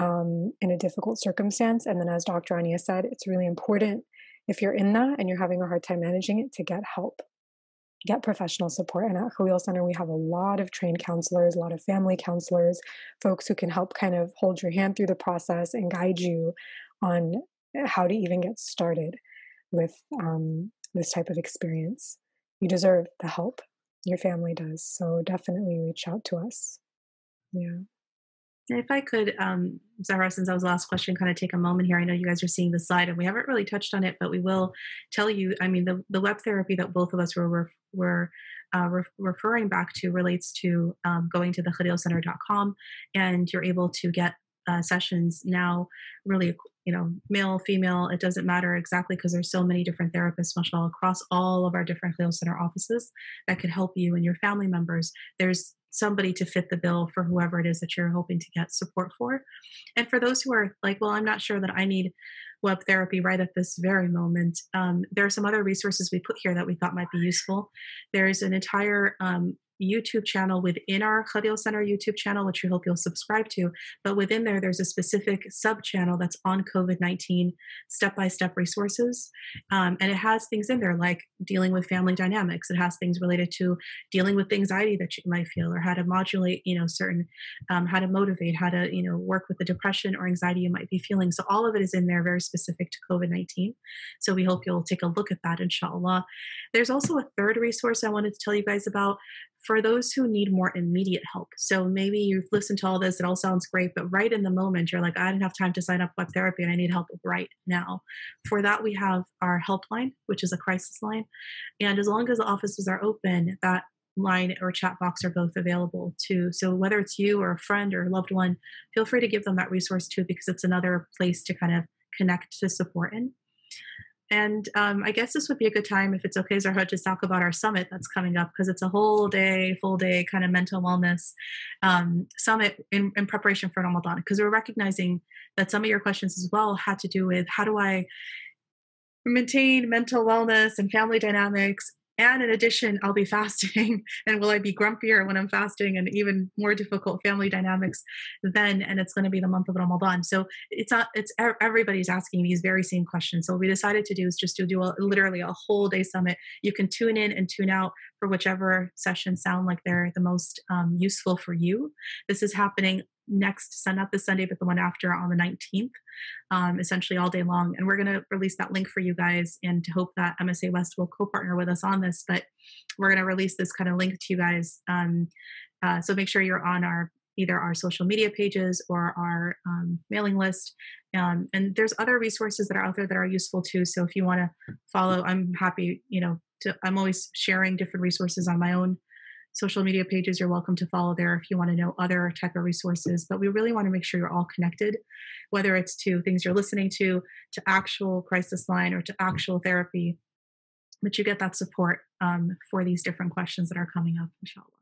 um, in a difficult circumstance. And then, as Dr. Rania said, it's really important if you're in that and you're having a hard time managing it to get help get professional support. And at Khalil Center, we have a lot of trained counselors, a lot of family counselors, folks who can help kind of hold your hand through the process and guide you on how to even get started with um, this type of experience. You deserve the help. Your family does. So definitely reach out to us. Yeah. If I could, um, Zahra, since that was the last question, kind of take a moment here. I know you guys are seeing the slide, and we haven't really touched on it, but we will tell you. I mean, the, the web therapy that both of us were were uh, re- referring back to relates to um, going to the khalilcenter.com, and you're able to get uh, sessions now really you know male female it doesn't matter exactly because there's so many different therapists mashallah across all of our different Khalil Center offices that could help you and your family members there's somebody to fit the bill for whoever it is that you're hoping to get support for and for those who are like well i'm not sure that i need web therapy right at this very moment. Um, there are some other resources we put here that we thought might be useful. There's an entire um, YouTube channel within our Khalil Center YouTube channel, which we hope you'll subscribe to. But within there, there's a specific sub channel that's on COVID 19 step by step resources. Um, and it has things in there like dealing with family dynamics. It has things related to dealing with anxiety that you might feel or how to modulate, you know, certain, um, how to motivate, how to, you know, work with the depression or anxiety you might be feeling. So all of it is in there very specific to COVID 19. So we hope you'll take a look at that, inshallah. There's also a third resource I wanted to tell you guys about for those who need more immediate help. So maybe you've listened to all this, it all sounds great, but right in the moment, you're like, I didn't have time to sign up web therapy and I need help right now. For that, we have our helpline, which is a crisis line. And as long as the offices are open, that line or chat box are both available too. So whether it's you or a friend or a loved one, feel free to give them that resource too, because it's another place to kind of connect to support in. And um, I guess this would be a good time, if it's okay, Zahra, to talk about our summit that's coming up because it's a whole day, full day kind of mental wellness um, summit in, in preparation for Ramadan. Because we're recognizing that some of your questions as well had to do with how do I maintain mental wellness and family dynamics and in addition, I'll be fasting. [LAUGHS] and will I be grumpier when I'm fasting and even more difficult family dynamics then? And it's going to be the month of Ramadan. So it's not, it's everybody's asking these very same questions. So what we decided to do is just to do a, literally a whole day summit. You can tune in and tune out for whichever sessions sound like they're the most um, useful for you. This is happening next sun not this sunday but the one after on the 19th um, essentially all day long. And we're going to release that link for you guys and to hope that msa west will co-partner with us on this but we're going to release this kind of link to you guys um, uh, so make sure you're on our either our social media pages or our um, mailing list. Um, and there's other resources that are out there that are useful too so if you want to follow i'm happy you know to, i'm always sharing different resources on my own social media pages you're welcome to follow there if you want to know other type of resources but we really want to make sure you're all connected whether it's to things you're listening to to actual crisis line or to actual therapy but you get that support um, for these different questions that are coming up inshallah